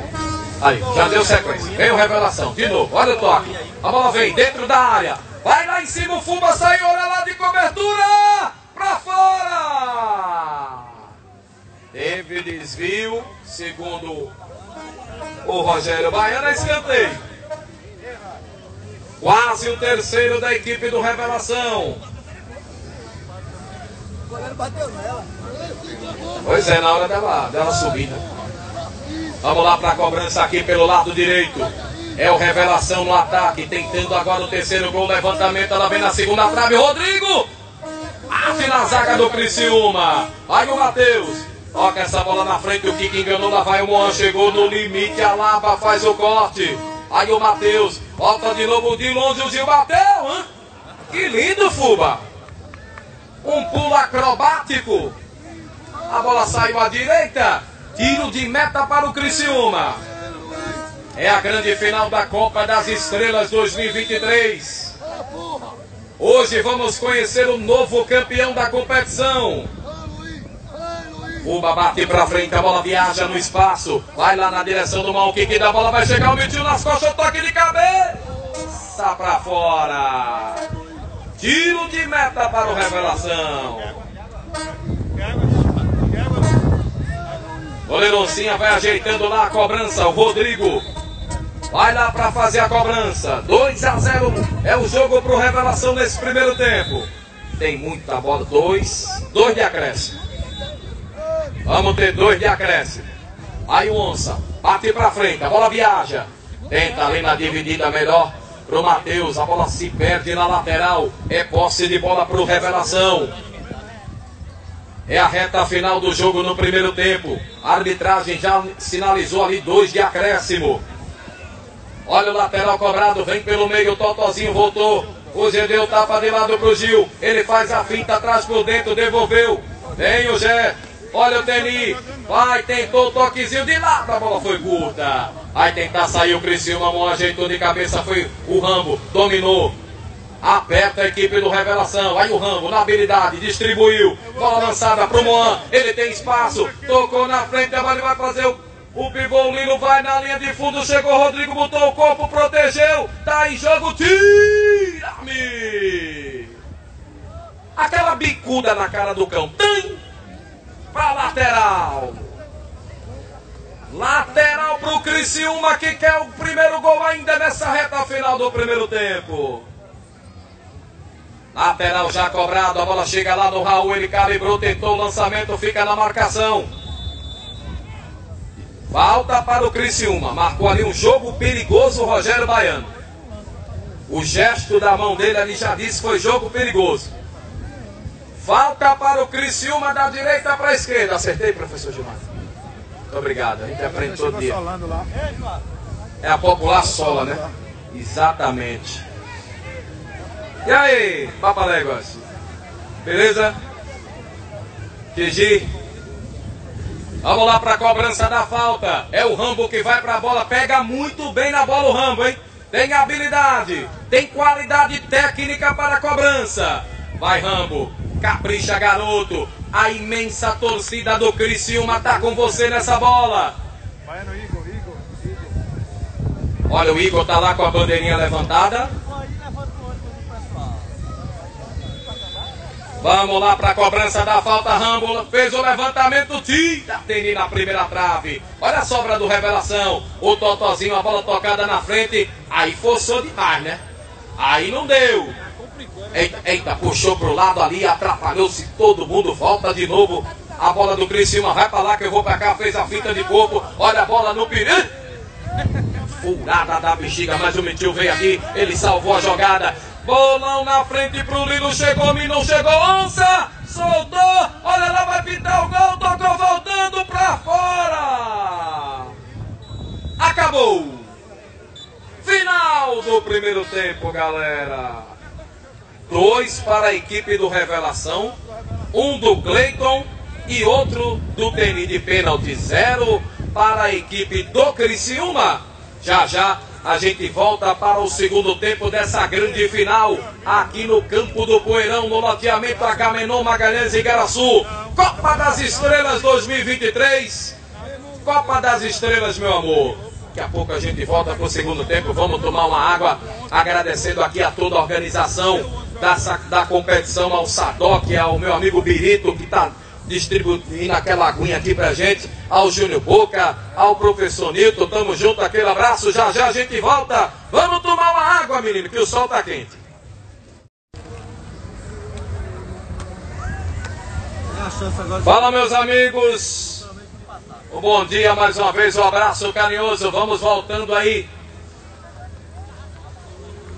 Aí, já deu sequência. Veio revelação. De novo, olha o toque. A bola vem dentro da área. Vai lá em cima, o Fumba saiu, olha lá de cobertura. Para fora. Teve desvio, segundo o Rogério Baiano é escanteio. Quase o terceiro da equipe do Revelação. Pois é, na hora dela, dela subir, né? Vamos lá para a cobrança aqui pelo lado direito. É o Revelação no ataque, tentando agora o terceiro gol, levantamento, ela vem na segunda trave, Rodrigo! Ave na zaga do Criciúma. Vai o Matheus. Toca essa bola na frente, o Kiko enganou, lá vai o Moan, chegou no limite, a Lapa faz o corte. Aí o Matheus, volta de novo de longe, o Gil bateu, hein? Que lindo, Fuba! Um pulo acrobático. A bola saiu à direita. Tiro de meta para o Criciúma. É a grande final da Copa das Estrelas 2023. Hoje vamos conhecer o novo campeão da competição. Uba bate pra frente, a bola viaja no espaço. Vai lá na direção do mal que da bola vai chegar o Mitinho nas costas, toque de cabeça pra fora. Tiro de meta para o Revelação. Goleirocinha vai ajeitando lá a cobrança. O Rodrigo vai lá para fazer a cobrança. 2 a 0 é o jogo para o Revelação nesse primeiro tempo. Tem muita bola. 2, 2 de acréscimo. Vamos ter dois de acréscimo. Aí o Onça bate pra frente, a bola viaja. Tenta ali na dividida melhor pro Matheus. A bola se perde na lateral. É posse de bola pro Revelação. É a reta final do jogo no primeiro tempo. A arbitragem já sinalizou ali dois de acréscimo. Olha o lateral cobrado, vem pelo meio, o Totozinho voltou. O Zé deu tapa de lado pro Gil. Ele faz a finta atrás por dentro, devolveu. Vem o Zé, Olha o Teni. Vai, tentou o toquezinho de lado. A bola foi curta. Vai tentar sair o Criciúma. A mão ajeitou de cabeça. Foi o Rambo. Dominou. Aperta a equipe do Revelação. Aí o Rambo, na habilidade, distribuiu. Bola lançada pro Moan. Ele tem espaço. Tocou na frente. Agora ele vai fazer o, o pivô. O Lilo vai na linha de fundo. Chegou Rodrigo, botou o corpo, protegeu. Tá em jogo. Tira-me! Aquela bicuda na cara do cão. Tem para lateral. Lateral para o Criciúma que quer o primeiro gol ainda nessa reta final do primeiro tempo. Lateral já cobrado, a bola chega lá no Raul, ele calibrou, tentou o lançamento, fica na marcação. Falta para o Criciúma, marcou ali um jogo perigoso o Rogério Baiano. O gesto da mão dele ali já disse foi jogo perigoso. Falta para o Criciúma da direita para a esquerda. Acertei, professor Gilmar? Muito obrigado. A gente aprende todo dia. É a popular sola, né? Exatamente. E aí, Papaléguas? Beleza? Gigi. Vamos lá para a cobrança da falta. É o Rambo que vai para a bola. Pega muito bem na bola o Rambo, hein? Tem habilidade, tem qualidade técnica para a cobrança. Vai Rambo, capricha garoto. A imensa torcida do Criciúma tá com você nessa bola. Vai no Igor, Igor, Igor. Olha, o Igor tá lá com a bandeirinha levantada. Vamos lá para a cobrança da falta. Rambo fez o levantamento. Tira Teni na primeira trave. Olha a sobra do Revelação. O Totozinho, a bola tocada na frente. Aí forçou demais, né? Aí não deu. Eita, puxou pro lado ali, atrapalhou-se todo mundo. Volta de novo. A bola do Criciúma vai para lá que eu vou para cá. Fez a fita de corpo. Olha a bola no perigo. Furada da bexiga, mas o Mentil veio aqui. Ele salvou a jogada. Bolão na frente pro Lilo, chegou, não chegou, onça, soltou, olha lá, vai pintar o gol, tocou voltando pra fora. Acabou. Final do primeiro tempo, galera. Dois para a equipe do Revelação, um do Cleiton e outro do Teni de pênalti. Zero para a equipe do Criciúma. Já já a gente volta para o segundo tempo dessa grande final, aqui no campo do Poeirão, no loteamento Agamenon, Magalhães e Garaçu. Copa das Estrelas 2023. Copa das Estrelas, meu amor. Daqui a pouco a gente volta para o segundo tempo. Vamos tomar uma água. Agradecendo aqui a toda a organização da, da competição, ao Sadoc, ao meu amigo Birito, que está distribuindo aquela aguinha aqui pra gente, ao Júnior Boca, ao professor Nilton, tamo junto, aquele abraço, já já a gente volta, vamos tomar uma água menino, que o sol tá quente. Fala meus amigos, um bom dia mais uma vez, um abraço carinhoso, vamos voltando aí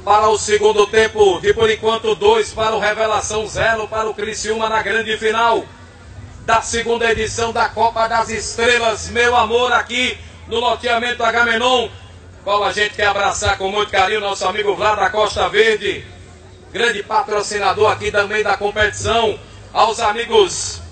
para o segundo tempo, de por enquanto dois para o Revelação, zero para o Criciúma na grande final da segunda edição da Copa das Estrelas, meu amor, aqui no loteamento Agamenon, qual a gente quer abraçar com muito carinho nosso amigo Vlad da Costa Verde, grande patrocinador aqui também da competição, aos amigos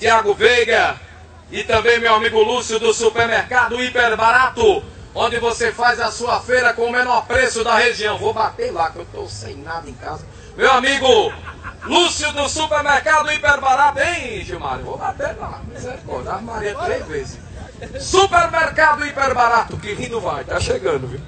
Tiago Veiga e também meu amigo Lúcio do supermercado Hiper Barato, onde você faz a sua feira com o menor preço da região. Vou bater lá que eu estou sem nada em casa. Meu amigo Lúcio do supermercado hiper barato, hein, Gilmário? Vou bater lá. Misericórdia, Maria três vezes. Supermercado hiper barato, que rindo vai, tá chegando, viu?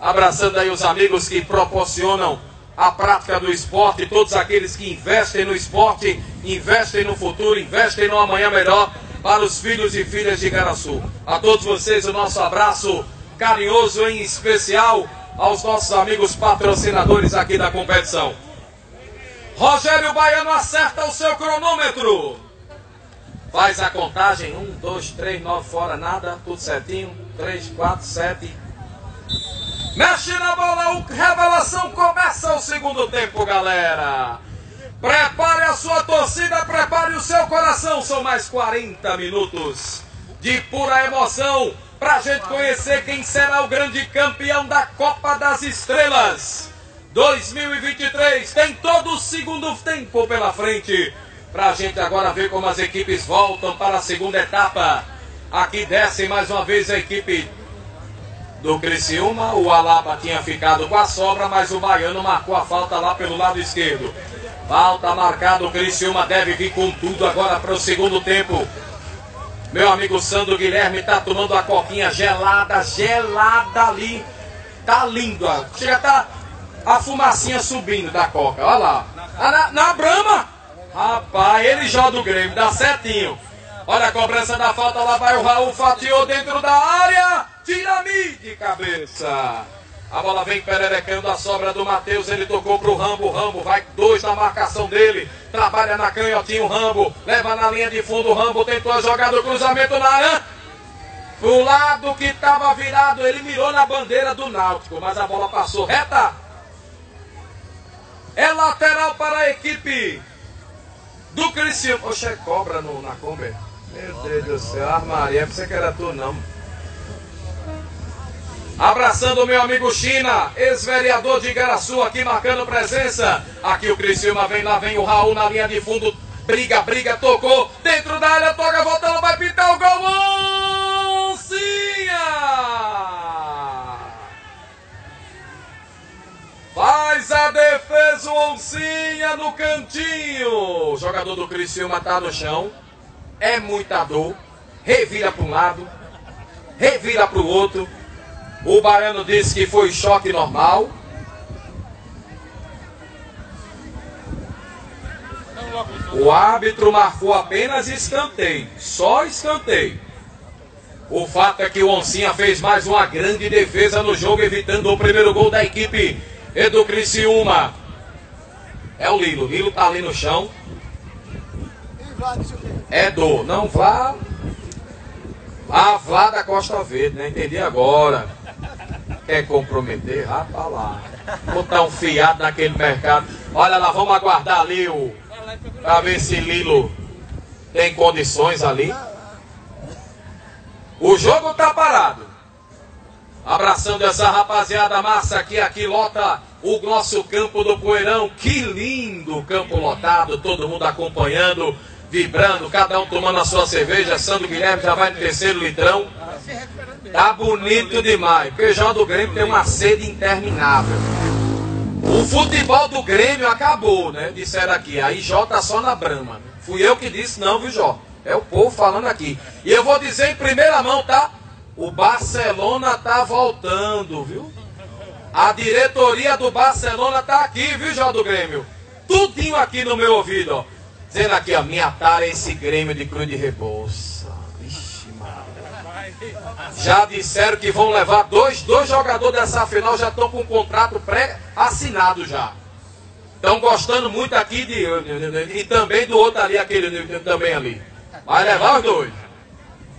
Abraçando aí os amigos que proporcionam a prática do esporte, todos aqueles que investem no esporte, investem no futuro, investem no amanhã melhor para os filhos e filhas de Garaçu. A todos vocês o nosso abraço carinhoso em especial aos nossos amigos patrocinadores aqui da competição. Rogério Baiano acerta o seu cronômetro. Faz a contagem. Um, dois, três, nove, fora, nada. Tudo certinho. Três, quatro, sete. Mexe na bola, o Revelação começa o segundo tempo, galera. Prepare a sua torcida, prepare o seu coração. São mais 40 minutos de pura emoção para a gente conhecer quem será o grande campeão da Copa das Estrelas 2023. Tem todo o segundo tempo pela frente para a gente agora ver como as equipes voltam para a segunda etapa. Aqui desce mais uma vez a equipe do Criciúma. O Alaba tinha ficado com a sobra, mas o Baiano marcou a falta lá pelo lado esquerdo. Falta marcada, o Criciúma deve vir com tudo agora para o segundo tempo. Meu amigo Sandro Guilherme tá tomando a coquinha gelada, gelada ali. Tá lindo, ó. Chega tá a fumacinha subindo da coca. Olha lá. Ah, na, na Brama. Rapaz, ele joga do Grêmio, dá certinho. Olha a cobrança da falta, lá vai o Raul, fatiou dentro da área. Tira de cabeça. A bola vem pererecando a sobra do Matheus. Ele tocou pro Rambo. Rambo vai dois na marcação dele. Trabalha na canhotinha o Rambo. Leva na linha de fundo o Rambo. Tentou a jogada do cruzamento na área. O lado que estava virado, ele mirou na bandeira do Náutico. Mas a bola passou reta. É lateral para a equipe do Cristiano. Oxe, é cobra no, na Kombi. Meu Deus do céu, armaria. Você que era tu não. Abraçando o meu amigo China, ex-vereador de Igaraçu, aqui marcando presença. Aqui o Criciúma vem, lá vem o Raul na linha de fundo. Briga, briga, tocou. Dentro da área, toca, voltando, vai pintar o gol. Oncinha! Faz a defesa o Oncinha no cantinho. O jogador do Criciúma tá no chão. É muita dor. Revira para um lado, revira para o outro. O Baiano disse que foi choque normal. O árbitro marcou apenas escanteio, só escanteio. O fato é que o Oncinha fez mais uma grande defesa no jogo, evitando o primeiro gol da equipe do Criciúma. É o Lilo, Lilo tá ali no chão. É do, não vá. A Vlá da Costa Verde, né? Entendi agora. Quer comprometer? Rapaz lá. Botar um fiado naquele mercado. Olha lá, vamos aguardar ali o para ver se Lilo tem condições ali. O jogo tá parado. Abraçando essa rapaziada massa que aqui lota o nosso campo do Poeirão. Que lindo campo lotado, todo mundo acompanhando, vibrando, cada um tomando a sua cerveja. Sandro Guilherme já vai no terceiro litrão. Tá bonito demais. O feijão do Grêmio tem uma sede interminável. O futebol do Grêmio acabou, né? Disseram aqui. Aí Jó tá só na brama. Fui eu que disse, não, viu, Jó? É o povo falando aqui. E eu vou dizer em primeira mão, tá? O Barcelona tá voltando, viu? A diretoria do Barcelona tá aqui, viu, Jó do Grêmio? Tudinho aqui no meu ouvido, ó. Dizendo aqui, ó, tara é esse Grêmio de Cruz de Rebouça. Vixe, mano. Já disseram que vão levar dois, dois jogadores dessa final, já estão com um contrato pré-assinado já. Estão gostando muito aqui de. E também do outro ali, aquele também ali. Vai levar os dois.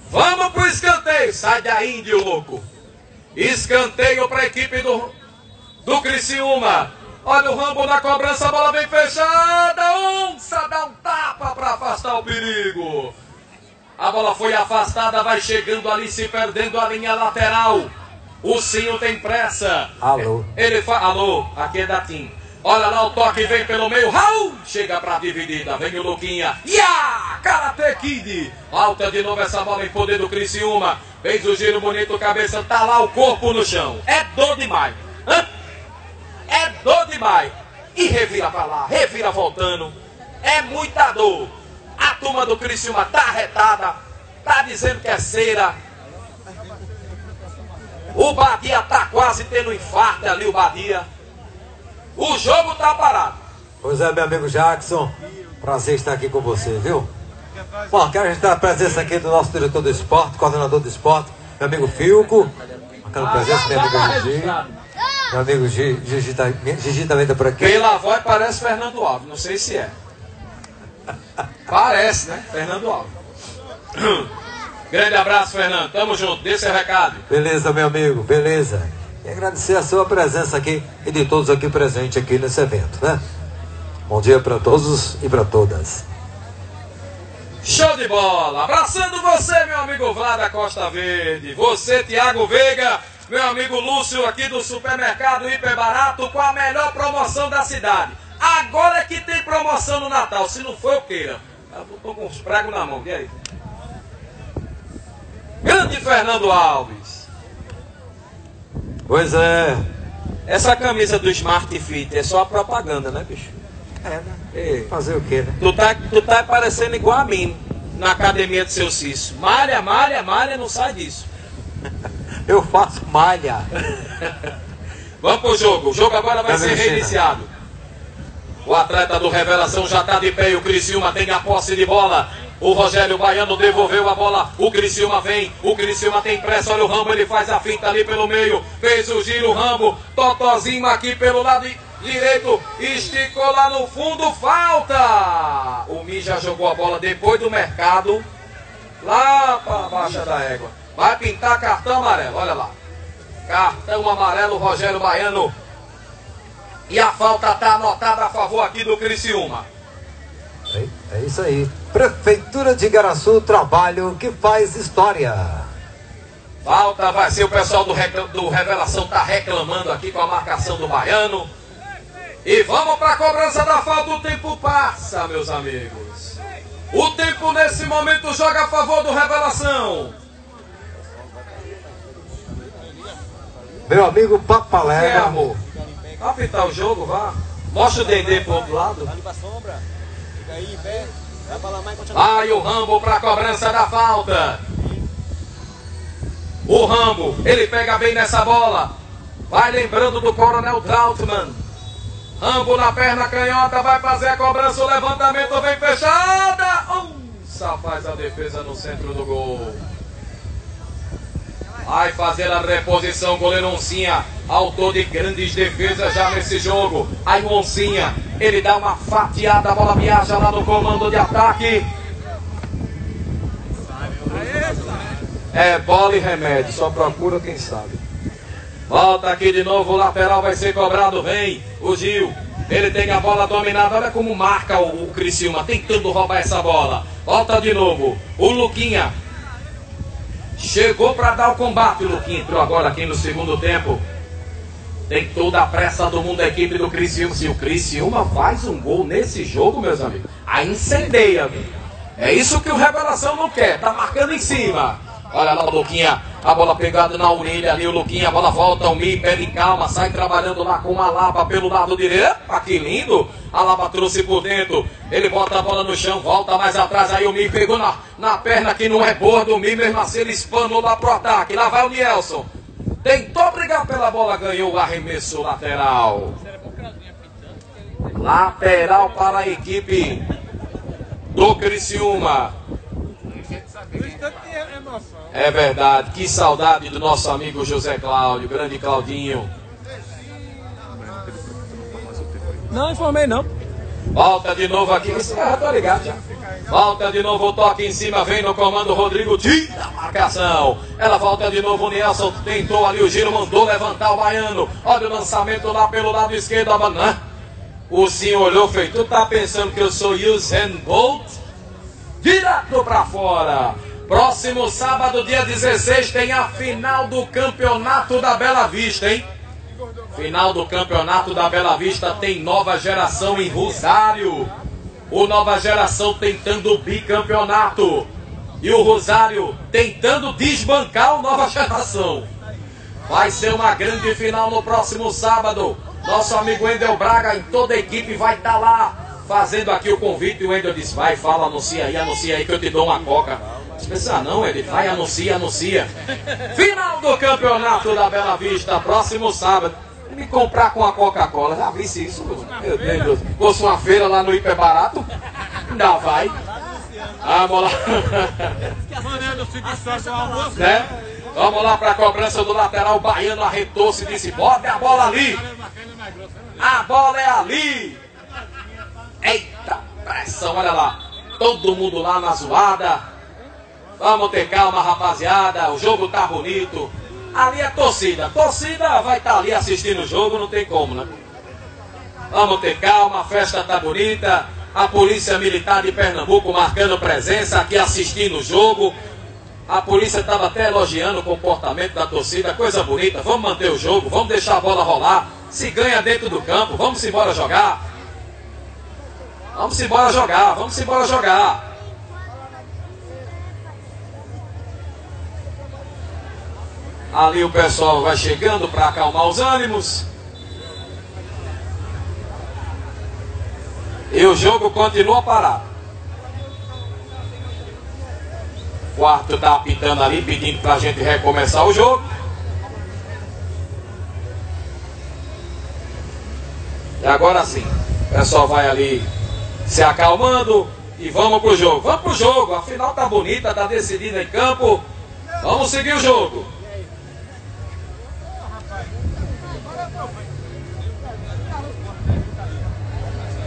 Vamos pro escanteio. Sai daí, índio louco. Escanteio para a equipe do, do Criciúma. Olha o Rambo na cobrança, a bola bem fechada. Onça dá um tapa para afastar o perigo. A bola foi afastada, vai chegando ali, se perdendo a linha lateral. O Sinho tem pressa. Alô. Ele fala. Alô, aqui é da Tim. Olha lá o toque, vem pelo meio. Raul chega pra dividida. Vem o Luquinha. Ya! Karate Kid. Alta de novo essa bola em poder do Criciúma. Fez o giro bonito, cabeça. Tá lá o corpo no chão. É dor demais. Hã? É dor demais. E revira pra lá, revira voltando. É muita dor. A turma do Criciúma tá arretada. Tá dizendo que é cera. O Badia tá quase tendo infarto ali, o Badia. O jogo tá parado. Pois é, meu amigo Jackson. Prazer estar aqui com você, viu? Bom, quero registrar a presença aqui do nosso diretor do esporte, coordenador do esporte, meu amigo Filco. Marcando presença, meu amigo Gigi. Meu amigo Gigi, tá, também tá por aqui. Pela voz parece Fernando Alves, não sei se é. Parece, né? Fernando Alves. Grande abraço, Fernando. Tamo junto. Dê seu recado. Beleza, meu amigo, beleza. E agradecer a sua presença aqui e de todos aqui presentes aqui nesse evento, né? Bom dia para todos e para todas. Show de bola! Abraçando você, meu amigo Vlada Costa Verde. Você, Tiago Veiga. Meu amigo Lúcio aqui do supermercado Hiper Barato com a melhor promoção da cidade. Agora é que tem promoção no Natal. Se não for, eu queira. Eu tô com os pregos na mão. E aí? Grande Fernando Alves. Pois é. Essa camisa do Smart Fit é só propaganda, né, bicho? É, né? E fazer o quê, né? Tu tá, tu tá parecendo igual a mim na academia do seu Cício. Malha, malha, malha, não sai disso. Eu faço malha. Vamos pro jogo. O jogo agora vai Tá ser reiniciado. O atleta do Revelação já está de pé e o Criciúma tem a posse de bola. O Rogério Baiano devolveu a bola. O Criciúma vem. O Criciúma tem pressa. Olha o Rambo. Ele faz a finta ali pelo meio. Fez o giro. Rambo. Totozinho aqui pelo lado direito. Esticou lá no fundo. Falta. O Mi já jogou a bola depois do mercado. Lá para baixa da égua. Vai pintar cartão amarelo. Olha lá. Cartão amarelo. Rogério Baiano. E a falta está anotada a favor aqui do Criciúma. É, é isso aí. Prefeitura de Igaraçu, trabalho que faz história. Falta vai ser o pessoal do, do Revelação tá reclamando aqui com a marcação do Baiano. E vamos para a cobrança da falta. O tempo passa, meus amigos. O tempo nesse momento joga a favor do Revelação. Meu amigo Papalé. É, amor. Apitar o jogo, vá. Mostra o Dendê pro outro lado. Vai o Rambo para a cobrança da falta. O Rambo, ele pega bem nessa bola. Vai lembrando do Coronel Trautmann. Rambo na perna canhota, vai fazer a cobrança, o levantamento vem fechada. Onça faz a defesa no centro do gol. Vai fazer a reposição, goleiro Oncinha, autor de grandes defesas já nesse jogo. Aí o Oncinha, ele dá uma fatiada, a bola viaja lá no comando de ataque. É bola e remédio, só procura quem sabe. Volta aqui de novo, o lateral vai ser cobrado, vem o Gil. Ele tem a bola dominada, olha como marca o, o Criciúma, tentando roubar essa bola. Volta de novo, o Luquinha. Chegou para dar o combate, Luquinha entrou agora aqui no segundo tempo. Tem toda a pressa do mundo a equipe do Criciúma. Se o Criciúma faz um gol nesse jogo, meus amigos, aí incendeia. É isso que o Revelação não quer, tá marcando em cima. Olha lá o Luquinha, a bola pegada na orelha ali, o Luquinha, a bola volta, o Mi, pede calma, sai trabalhando lá com a Lapa pelo lado direito. Epa, que lindo! A Lapa trouxe por dentro, ele bota a bola no chão, volta mais atrás, aí o Mi pegou na, na perna que não é boa do Mi, mesmo assim ele espanou lá pro ataque. Lá vai o Nielson. Tentou brigar pela bola, ganhou o arremesso lateral. Lateral para a equipe do Criciúma. É verdade, que saudade do nosso amigo José Cláudio, grande Claudinho. Não informei não. Volta de novo aqui, esse cara tá ligado já. Volta de novo o toque em cima, vem no comando Rodrigo, tira a marcação. Ela volta de novo, o Nelson tentou ali o giro, mandou levantar o baiano. Olha o lançamento lá pelo lado esquerdo, a banana. O senhor olhou, fez, tu tá pensando que eu sou Usain Bolt? Direto pra fora. Próximo sábado, dia 16, tem a final do Campeonato da Bela Vista, hein? Final do Campeonato da Bela Vista tem nova geração em Rosário. O Nova Geração tentando o bicampeonato. E o Rosário tentando desbancar o Nova Geração. Vai ser uma grande final no próximo sábado. Nosso amigo Wendel Braga e toda a equipe vai estar lá fazendo aqui o convite. E o Wendel disse: vai, fala, anuncia aí, anuncia aí que eu te dou uma coca. Pensa, ah, não, ele vai, anuncia, anuncia. Final do campeonato da Bela Vista, próximo sábado. Me comprar com a Coca-Cola. Já vi isso, meu Deus. Fosse uma feira lá no Hiper Barato, ainda vai. Vamos lá. né? Vamos lá para a cobrança do lateral baiano, arretou-se e disse: bota a bola ali. A bola é ali. Eita, pressão, olha lá. Todo mundo lá na zoada. Vamos ter calma, rapaziada. O jogo tá bonito. Ali é torcida. Torcida vai estar tá ali assistindo o jogo, não tem como, né? Vamos ter calma, a festa tá bonita. A Polícia Militar de Pernambuco marcando presença aqui assistindo o jogo. A polícia estava até elogiando o comportamento da torcida, coisa bonita. Vamos manter o jogo, vamos deixar a bola rolar. Se ganha dentro do campo, vamos embora jogar. Vamos embora jogar, vamos embora jogar. Ali o pessoal vai chegando para acalmar os ânimos. E o jogo continua parado. Quarto está apitando ali, pedindo para a gente recomeçar o jogo. E agora sim, o pessoal vai ali se acalmando e vamos pro jogo. Vamos pro jogo, a final tá bonita, tá decidida em campo. Vamos seguir o jogo.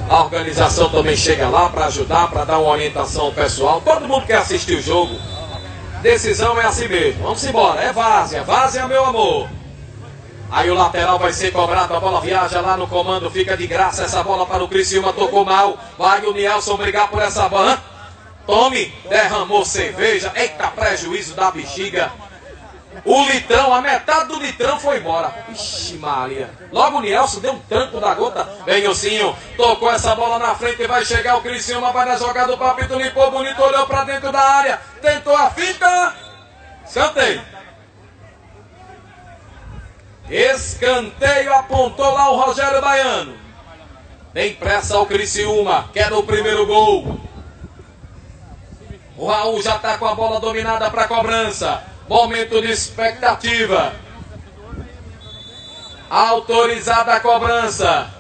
A organização também chega lá para ajudar, para dar uma orientação ao pessoal. Todo mundo quer assistir o jogo. Decisão é assim mesmo. Vamos embora. É várzea. Várzea, meu amor. Aí o lateral vai ser cobrado. A bola viaja lá no comando. Fica de graça essa bola para o Criciúma. Tocou mal. Vai o Nielson brigar por essa bola. Tome. Derramou cerveja. Eita, prejuízo da bexiga. O litrão, a metade do litrão foi embora. Ixi, Maria. Logo o Nielson deu um tranco da gota. Vem o Cinho, tocou essa bola na frente e vai chegar o Criciúma. Vai na jogada, o Papito limpou bonito, olhou pra dentro da área. Tentou a fita. Escanteio. Escanteio apontou lá o Rogério Baiano. Tem pressa o Criciúma, quer o primeiro gol. O Raul já está com a bola dominada para cobrança. Momento de expectativa. Autorizada a cobrança.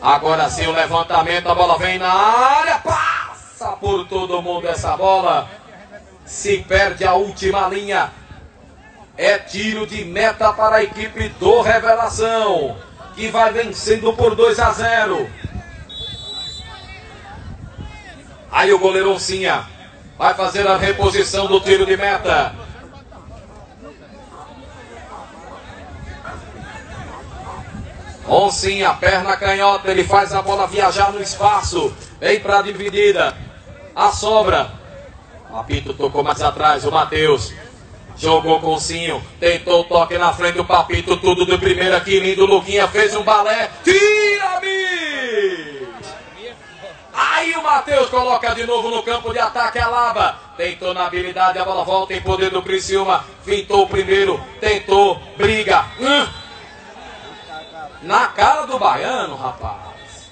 Agora sim o levantamento, a bola vem na área, passa por todo mundo essa bola. Se perde a última linha. É tiro de meta para a equipe do Revelação, que vai vencendo por 2 a 0. Aí o goleiro Oncinha vai fazer a reposição do tiro de meta. Oncinha, perna canhota, ele faz a bola viajar no espaço. Vem para a dividida. A sobra. O tocou mais atrás, o Matheus. Jogou com o Cinho, tentou o toque na frente do Papito, tudo de primeira, que lindo, Luquinha fez um balé, tira-me! Aí o Matheus coloca de novo no campo de ataque a Laba. Tentou na habilidade, a bola volta em poder do Criciúma. Fintou o primeiro, tentou, briga. Hum. Na cara do baiano, rapaz.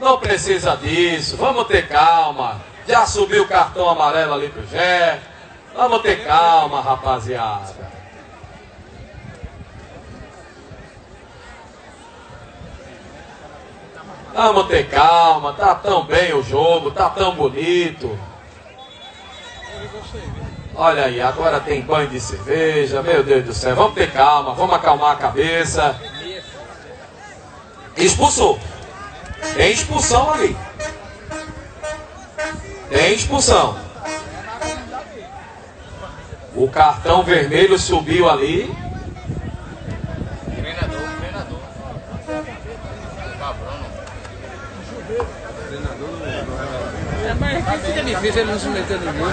Não precisa disso. Vamos ter calma. Já subiu o cartão amarelo ali pro Jé. Vamos ter calma, rapaziada. Vamos ter calma, tá tão bem o jogo, tá tão bonito. Olha aí, agora tem banho de cerveja, meu Deus do céu. Vamos ter calma, vamos acalmar a cabeça. Expulsou. Tem expulsão ali. Tem expulsão. O cartão vermelho subiu ali.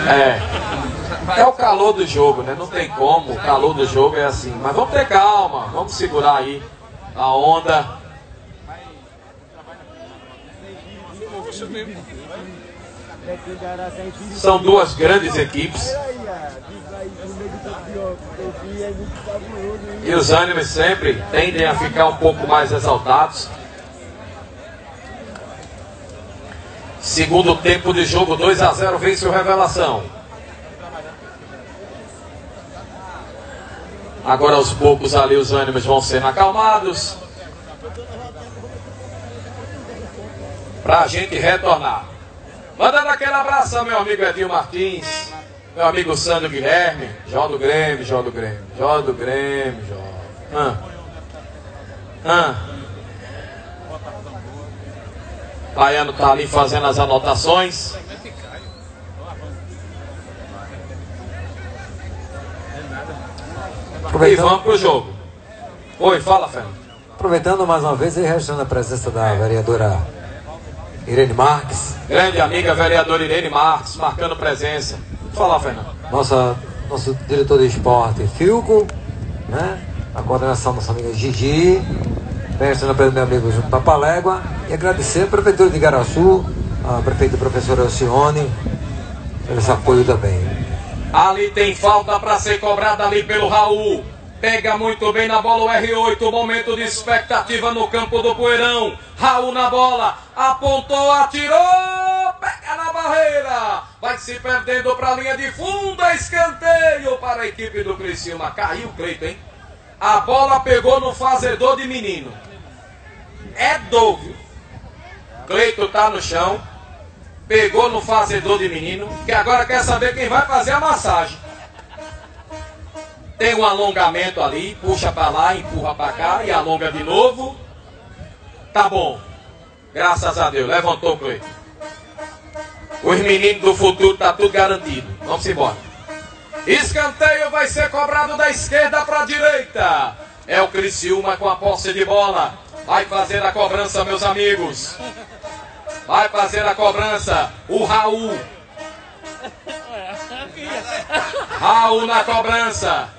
É. É o calor do jogo, né? Não tem como. O calor do jogo é assim. Mas vamos ter calma. Vamos segurar aí a onda. São duas grandes equipes. E os ânimos sempre tendem a ficar um pouco mais exaltados. Segundo tempo de jogo, 2 a 0 vence o Revelação. Agora aos poucos ali os ânimos vão sendo acalmados. Pra a gente retornar. Mandando aquele abraço meu amigo Edinho Martins, meu amigo Sandro Guilherme, Jó do Grêmio, Jó do Grêmio, Jó do Grêmio, Jó. Ah. Ah. Baiano tá ali fazendo as anotações. E vamos pro jogo. Oi, fala, Fernando. aproveitando mais uma vez e registrando a presença da vereadora Irene Marques, Grande amiga vereadora Irene Marques, marcando presença. Fala, Fernando. nossa, nosso diretor de esporte Filco, né? a coordenação nossa amiga Gigi, registrando pelo meu amigo Junto Papalégua, e agradecer a Prefeitura de Igaraçu, a prefeita professora Alcione, pelo esse apoio também. Ali tem falta para ser cobrada ali pelo Raul. Pega muito bem na bola o R8. Momento de expectativa no campo do Poeirão. Raul na bola. Apontou, atirou. Pega na barreira. Vai se perdendo para a linha de fundo. Escanteio para a equipe do Criciúma. Caiu o Cleiton, hein? A bola pegou no fazedor de menino. É Douglas. Cleito tá no chão. Pegou no fazedor de menino. Que agora quer saber quem vai fazer a massagem. Tem um alongamento ali, puxa para lá, empurra para cá e alonga de novo. Tá bom. Graças a Deus. Levantou o Cleiton. Os meninos do futuro tá tudo garantido. Vamos embora. Escanteio vai ser cobrado da esquerda para a direita. É o Criciúma com a posse de bola. Vai fazer a cobrança, meus amigos. Vai fazer a cobrança. O Raul. Raul na cobrança.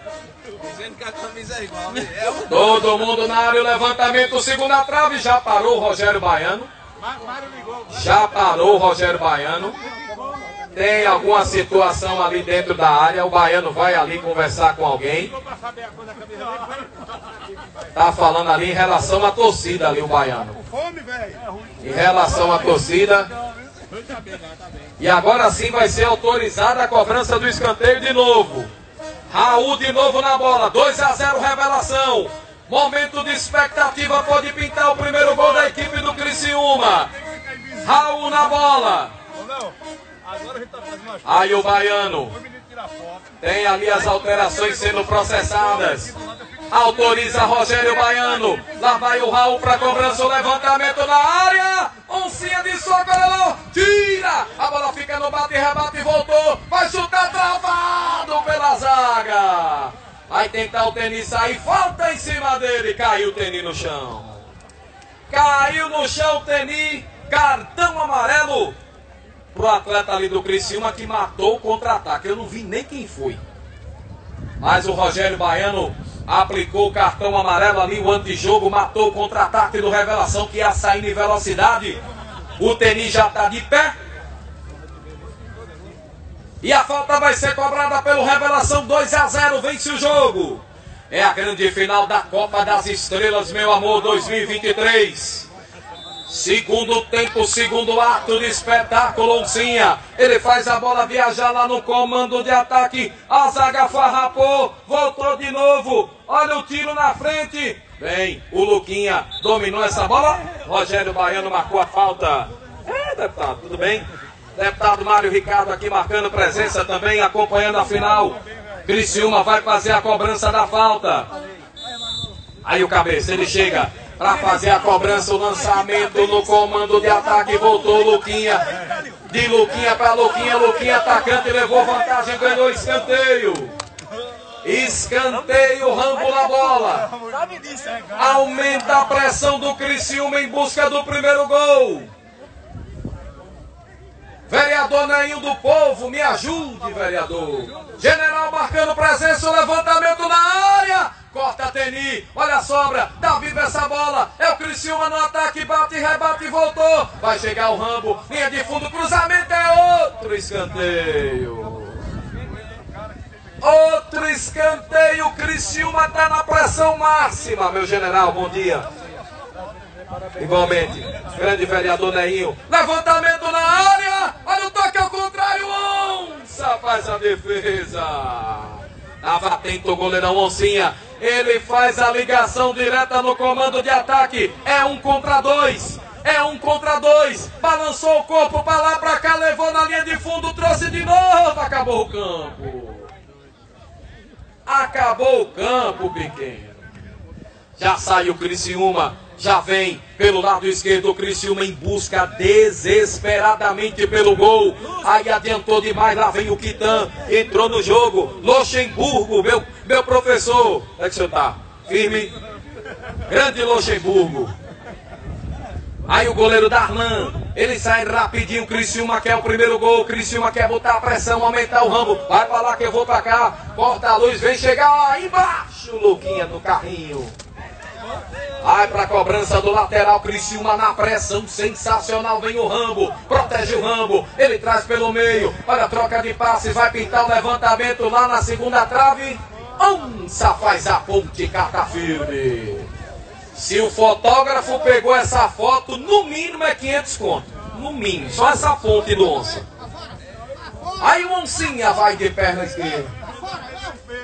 É né? É Todo mundo na área, o levantamento, segunda trave, já parou o Rogério Baiano. Já parou o Rogério Baiano. Tem alguma situação ali dentro da área, o Baiano vai ali conversar com alguém. Tá falando ali em relação à torcida ali, o Baiano. Em relação à torcida. E agora sim vai ser autorizada a cobrança do escanteio de novo. Raul de novo na bola. 2 a 0 revelação. Momento de expectativa pode pintar o primeiro gol da equipe do Criciúma. Raul na bola. Ô, não. Agora a gente tá Aí o baiano. Tem ali as alterações sendo processadas. Autoriza Rogério Baiano. Lá vai o Raul para cobrança. O levantamento na área. Oncinha de socorro. Tira. A bola fica no bate e rebate. Voltou. Vai chutar travado pela zaga. Vai tentar o tênis sair. Falta em cima dele. Caiu o tênis no chão. Caiu no chão o tênis. Cartão amarelo pro atleta ali do Criciúma que matou o contra-ataque. Eu não vi nem quem foi. Mas o Rogério Baiano aplicou o cartão amarelo ali, o antijogo, matou o contra-ataque do Revelação que ia sair em velocidade. O Teni já está de pé. E a falta vai ser cobrada pelo Revelação 2 a 0, vence o jogo. É a grande final da Copa das Estrelas, meu amor, 2023. Segundo tempo, segundo ato de espetáculo, Oncinha. Ele faz a bola viajar lá no comando de ataque. A zaga farrapou, voltou de novo. Olha o tiro na frente. Vem, o Luquinha dominou essa bola. Rogério Baiano marcou a falta. É, deputado, tudo bem? Deputado Mário Ricardo aqui marcando presença também, acompanhando a final. Criciúma vai fazer a cobrança da falta. Aí o cabeça, ele chega para fazer a cobrança, o lançamento no comando de ataque, voltou Luquinha. De Luquinha para Luquinha, Luquinha atacante, levou vantagem, ganhou escanteio. Escanteio, Rambo na bola. Aumenta a pressão do Criciúma em busca do primeiro gol. Vereador Nainho do Povo, me ajude, vereador. General marcando presença, levantamento na área. Corta Teni, olha a sobra, dá viva essa bola. É o Criciúma no ataque, bate, rebate voltou. Vai chegar o Rambo, linha de fundo, cruzamento é outro escanteio. Outro escanteio, Criciúma tá na pressão máxima, meu general, bom dia. Igualmente, grande vereador Neinho. Levantamento na área. Olha o toque ao contrário. Onça faz a defesa. Tava atento o goleirão Oncinha. Ele faz a ligação direta no comando de ataque. É um contra dois. É um contra dois. Balançou o corpo para lá, para cá, levou na linha de fundo, trouxe de novo. Acabou o campo. Acabou o campo, pequeno. Já sai o Criciúma, já vem pelo lado esquerdo o Criciúma em busca desesperadamente pelo gol. Aí adiantou demais, lá vem o Quitan, entrou no jogo. Luxemburgo, meu, meu professor. Como é que tá? Firme? Grande Luxemburgo. Aí o goleiro Darlan, ele sai rapidinho, Criciúma quer o primeiro gol, Criciúma quer botar a pressão, aumentar o rambo, vai pra lá que eu vou pra cá, corta a luz, vem chegar embaixo, Luquinha no carrinho. Vai pra cobrança do lateral, Criciúma na pressão, sensacional, vem o Rambo, protege o Rambo, ele traz pelo meio, olha a troca de passes, vai pintar o levantamento lá na segunda trave, Onça faz a ponte, carta firme. Se o fotógrafo pegou essa foto, no mínimo é 500 conto, no mínimo, só essa ponte do Onça. Aí o Oncinha vai de perna esquerda.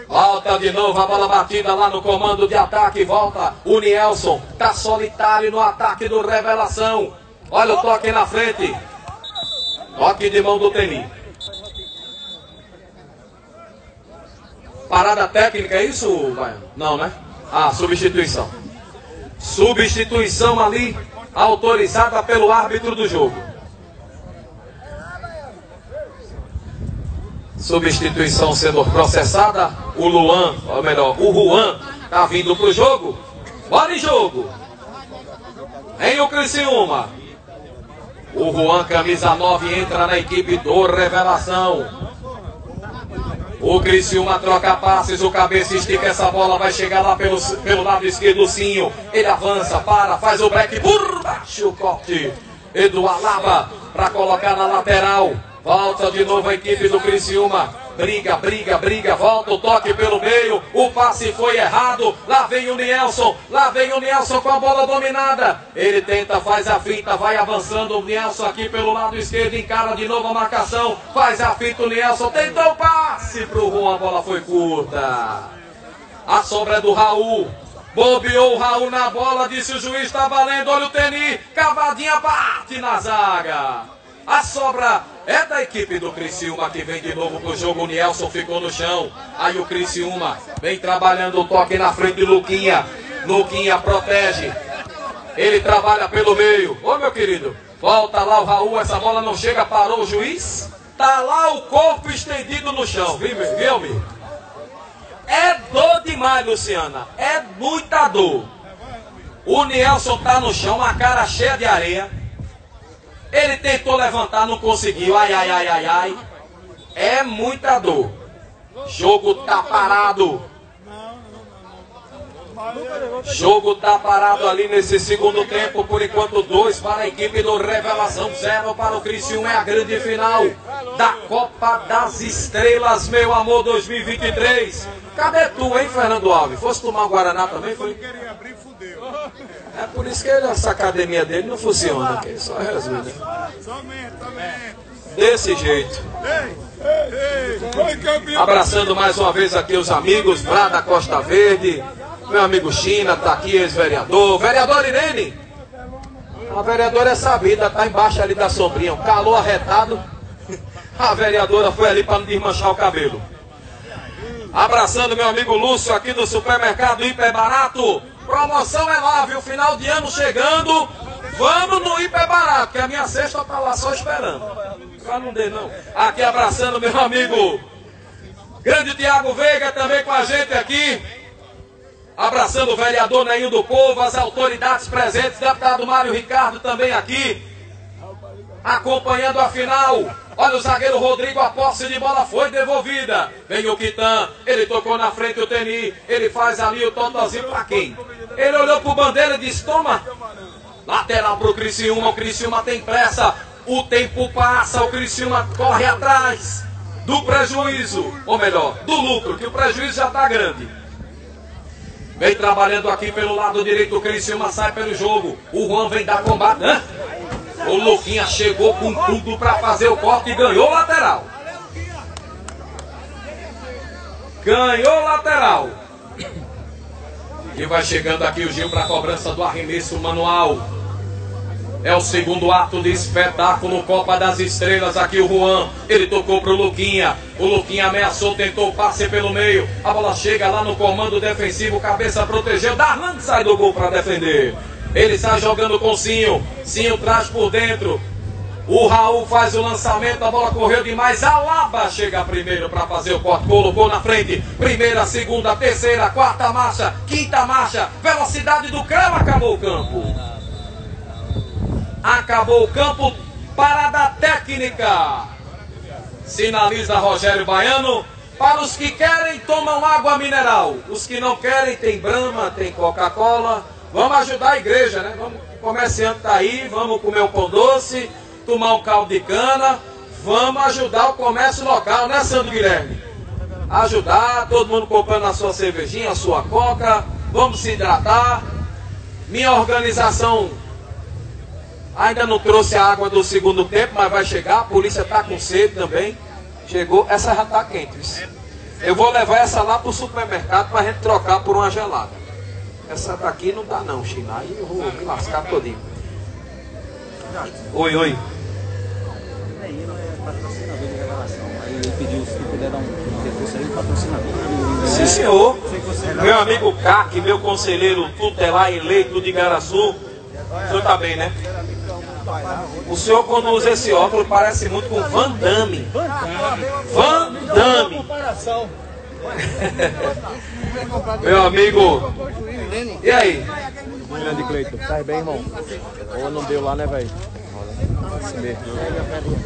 Volta de novo a bola batida lá no comando de ataque. Volta o Nielson. Tá solitário no ataque do Revelação. Olha o toque na frente. Toque de mão do Teni. Parada técnica, é isso, Baiano? Não, né? Ah, substituição. Substituição ali, autorizada pelo árbitro do jogo. Substituição sendo processada. O Luan, ou melhor, o Juan tá vindo pro jogo. Bora em jogo. Em o Criciúma. O Juan, camisa 9, entra na equipe do Revelação. O Criciúma troca passes, o cabeça estica essa bola, vai chegar lá pelo, pelo lado esquerdo, Cinho. Ele avança, para, faz o break por baixo o corte. Eduardo Lava para colocar na lateral. Volta de novo a equipe do Criciúma. Briga, briga, briga, volta o toque pelo meio. O passe foi errado. Lá vem o Nielson. Lá vem o Nielson com a bola dominada. Ele tenta, faz a finta, vai avançando. O Nielson aqui pelo lado esquerdo. Encara de novo a marcação. Faz a finta o Nielson. Tentou o passe pro Juan. A bola foi curta. A sobra é do Raul. Bobeou o Raul na bola. Disse o juiz: tá valendo. Olha o Teni. Cavadinha bate na zaga. A sobra é da equipe do Criciúma que vem de novo pro jogo. O Nielson ficou no chão. Aí o Criciúma vem trabalhando o toque na frente de Luquinha. Luquinha protege. Ele trabalha pelo meio. Ô meu querido, volta lá o Raul. Essa bola não chega, parou o juiz. Tá lá o corpo estendido no chão. Viu, viu, viu? É dor demais, Luciana. É muita dor. O Nielson tá no chão, uma cara cheia de areia. Ele tentou levantar, não conseguiu. Ai, ai, ai, ai, ai. É muita dor. Jogo tá parado. Jogo tá parado ali nesse segundo tempo. Por enquanto, dois para a equipe do Revelação, zero para o Criciúma. É a grande final da Copa das Estrelas, meu amor, 2023. Cadê tu, hein, Fernando Alves? Fosse tomar um Guaraná também? Foi? É por isso que essa academia dele não funciona, que só resume. Né? Desse jeito. Abraçando mais uma vez aqui os amigos, Brada Costa Verde, meu amigo China, tá aqui, ex-vereador, vereador Irene. A vereadora é sabida, tá embaixo ali da sombrinha, um calor arretado. A vereadora foi ali para desmanchar o cabelo. Abraçando meu amigo Lúcio aqui do supermercado Hiper Barato. Promoção é lá, viu? Final de ano chegando. Vamos no hiper barato, que a minha cesta tá lá só esperando. Só não dê, não. Aqui abraçando meu amigo Grande Tiago Veiga também com a gente aqui. Abraçando o vereador Neil do Povo, as autoridades presentes, deputado Mário Ricardo também aqui. Acompanhando a final. Olha o zagueiro Rodrigo, a posse de bola foi devolvida. Vem o Quitan, ele tocou na frente o Teni, ele faz ali o totozinho para quem? Ele olhou pro bandeira e disse: Toma, lateral pro Criciúma. O Criciúma tem pressa, o tempo passa, o Criciúma corre atrás do prejuízo, ou melhor, do lucro, que o prejuízo já está grande. Vem trabalhando aqui pelo lado direito, o Criciúma sai pelo jogo. O Juan vem dar combate, né? O Luquinha chegou com tudo para fazer o corte e ganhou lateral. Ganhou lateral. E vai chegando aqui o Gil para a cobrança do arremesso manual. É o segundo ato de espetáculo Copa das Estrelas. Aqui o Juan, ele tocou pro Luquinha. O Luquinha ameaçou, tentou passe pelo meio. A bola chega lá no comando defensivo, cabeça protegeu. Darlan sai do gol para defender. Ele sai jogando com Cinho. Cinho traz por dentro. O Raul faz o lançamento, a bola correu demais. Alaba chega primeiro para fazer o corte, colocou na frente. Primeira, segunda, terceira, quarta marcha, quinta marcha. Velocidade do creme, acabou o campo. Acabou o campo, parada técnica. Sinaliza Rogério Baiano. Para os que querem, tomam água mineral. Os que não querem, tem Brahma, tem Coca-Cola. Vamos ajudar a igreja, né? Vamos, o comerciante tá aí, vamos comer um pão doce, tomar um caldo de cana, vamos ajudar o comércio local, né, Sandro Guilherme? Ajudar, todo mundo comprando a sua cervejinha, a sua coca, vamos se hidratar. Minha organização ainda não trouxe a água do segundo tempo, mas vai chegar, a polícia tá com sede também. Chegou, essa já tá quente. Eu vou levar essa lá pro supermercado para a gente trocar por uma gelada. Essa daqui não dá não, China. Aí eu vou me lascar todinho. Oi, oi. Sim, senhor. Meu amigo CAC, meu conselheiro tutelar eleito de Garaçu. O senhor tá bem, né? O senhor, quando usa esse óculos, parece muito com Van Damme. Van Damme. Meu amigo. E aí? Grande Cleiton. Tá bem, irmão? Ou não deu lá, né, velho?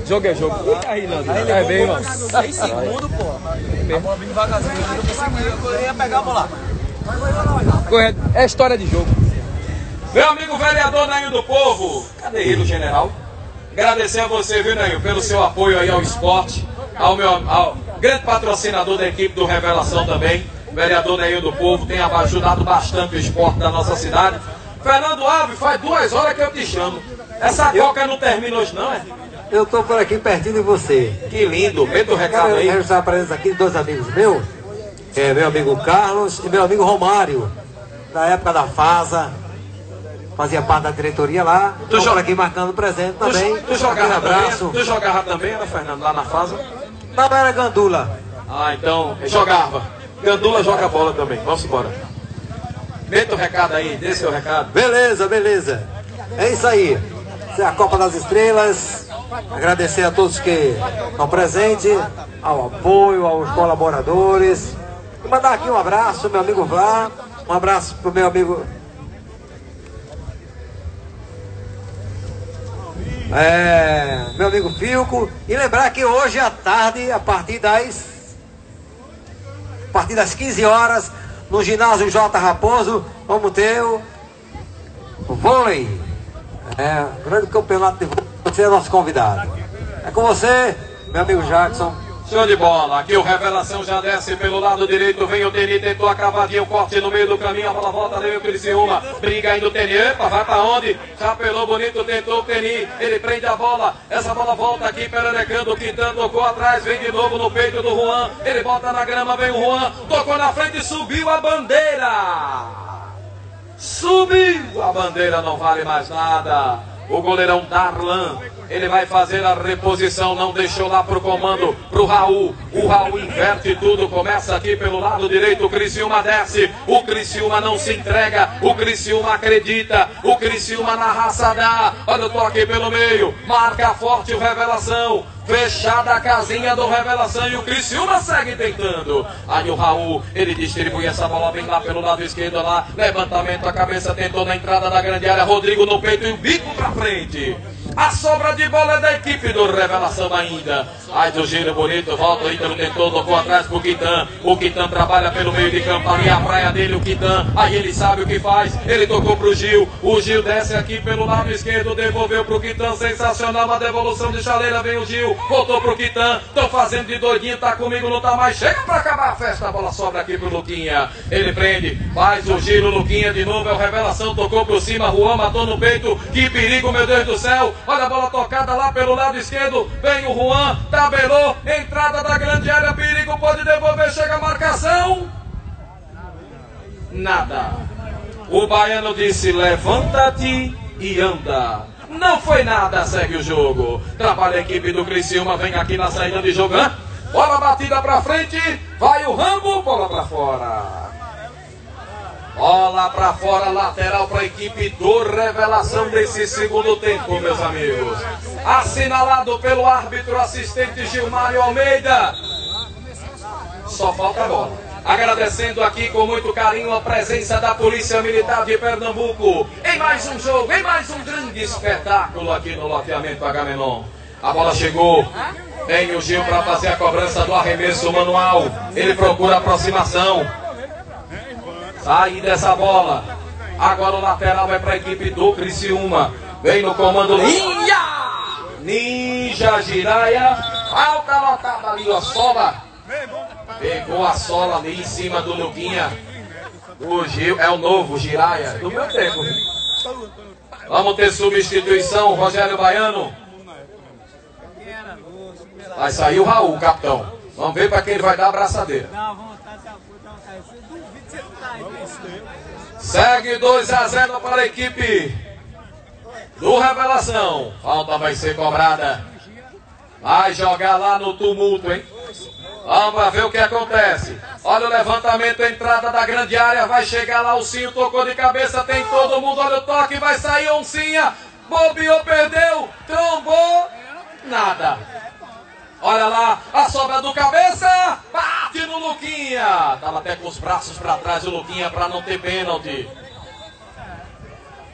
Jogo é jogo. Fica aí, Nando. É bem, mano. 6 segundos, pô. A bola vindo devagarzinho, eu não conseguia, eu poderia pegar a bola. Correto. É história de jogo. Meu amigo vereador Nail do Povo. Cadê ele, general? Agradecer a você, viu, Nail, pelo seu apoio aí ao esporte, ao meu ao grande patrocinador da equipe do Revelação também, vereador Nail do Povo, tem ajudado bastante o esporte da nossa cidade. Fernando Alves, faz duas horas que eu te chamo. Essa coca não termina hoje, não, é? Eu tô por aqui pertinho de você. Que lindo. Meta o recado Quero aí. registrar a presença aqui de dois amigos meus. É, meu amigo Carlos e meu amigo Romário. Da época da FASA. Fazia parte da diretoria lá. Tu Tô jo- por aqui marcando presente Tu, também. tu Aquele jogava abraço. também? Tu jogava também, era Fernando, lá na fase? Não, era Gandula. Ah, então, jogava. Gandula joga bola também. Vamos embora. Meta o recado aí, dê seu recado. Beleza, beleza. É isso aí. Essa é a Copa das Estrelas. Agradecer a todos que estão presentes, ao apoio, aos colaboradores. E mandar aqui um abraço, meu amigo Vlá. Um abraço pro meu amigo. É, meu amigo Filco. E lembrar que hoje à tarde, a partir das a partir das 15 horas, no ginásio J. Raposo, vamos ter o, o vôlei. É, grande campeonato de vôlei. Você é nosso convidado. É com você, meu amigo Jackson. Show de bola. Aqui o Revelação já desce pelo lado direito. Vem o Teni, tentou a cavadinha, o corte no meio do caminho. A bola volta, leva o Criciúma. Briga ainda o Teni. Epa, vai pra onde? Já pelou bonito, tentou o Teni. Ele prende a bola. Essa bola volta aqui, pererecando. O Quintan tocou atrás. Vem de novo no peito do Juan. Ele bota na grama, vem o Juan. Tocou na frente, subiu a bandeira. Subiu a bandeira, não vale mais nada. O goleirão Darlan, ele vai fazer a reposição, não deixou lá pro comando, pro Raul. O Raul inverte tudo, começa aqui pelo lado direito, o Criciúma desce. O Criciúma não se entrega, o Criciúma acredita, o Criciúma na raça dá. Olha o toque pelo meio, marca forte o Revelação. Fechada a casinha do Revelação e o Criciúma segue tentando. Aí o Raul, ele distribui essa bola bem lá pelo lado esquerdo lá. Levantamento, a cabeça tentou na entrada da grande área. Rodrigo no peito e o bico pra frente. A sobra de bola é da equipe do Revelação ainda. Aí do giro bonito, volta o Ítalo tentou, tocou atrás pro Quitan. O Quitan trabalha pelo meio de campo, ali a praia dele, o Quitan. Aí ele sabe o que faz, ele tocou pro Gil. O Gil desce aqui pelo lado esquerdo, devolveu pro Quitan. Sensacional, a devolução de chaleira, vem o Gil. Voltou pro Quitan, tô fazendo de doidinho, tá comigo, não tá mais. Chega pra acabar a festa, a bola sobra aqui pro Luquinha. Ele prende, faz o giro, Luquinha de novo, é o revelação, tocou por cima, Juan matou no peito. Que perigo, meu Deus do céu. Olha a bola tocada lá pelo lado esquerdo. Vem o Juan, tabelou, entrada da grande área, perigo, pode devolver, chega a marcação. Nada. O baiano disse: levanta-te e anda. Não foi nada, segue o jogo. Trabalha a equipe do Criciúma, vem aqui na saída de jogo. hã? Bola batida pra frente, vai o Rambo, bola pra fora. Bola pra fora, lateral pra equipe do Revelação desse segundo tempo, meus amigos. Assinalado pelo árbitro assistente Gilmário Almeida. Só falta a bola. Agradecendo aqui com muito carinho a presença da Polícia Militar de Pernambuco em mais um jogo, em mais um grande espetáculo aqui no loteamento Agamenon. A bola chegou. Vem o Gil para fazer a cobrança do arremesso manual. Ele procura aproximação. Sai dessa bola. Agora o lateral vai para a equipe do Criciúma. Vem no comando Ninja! Ninja Jiraya. Alta lotada ali, ó. Sola. Pegou a sola ali em cima do Luquinha. O Gil é o novo Jiraya. Do meu tempo. Vamos ter substituição, Rogério Baiano. Vai sair o Raul, capitão. Vamos ver para quem ele vai dar a abraçadeira. Segue 2 a 0 para a equipe do Revelação. Falta vai ser cobrada. Vai jogar lá no tumulto, hein? Vamos ver o que acontece. Olha o levantamento, a entrada da grande área. Vai chegar lá o Cinho, tocou de cabeça, tem todo mundo. Olha o toque, vai sair Oncinha. Bobeou, perdeu, trombou. Nada. Olha lá, a sobra do cabeça. Bate no Luquinha. Tava até com os braços para trás o Luquinha para não ter pênalti.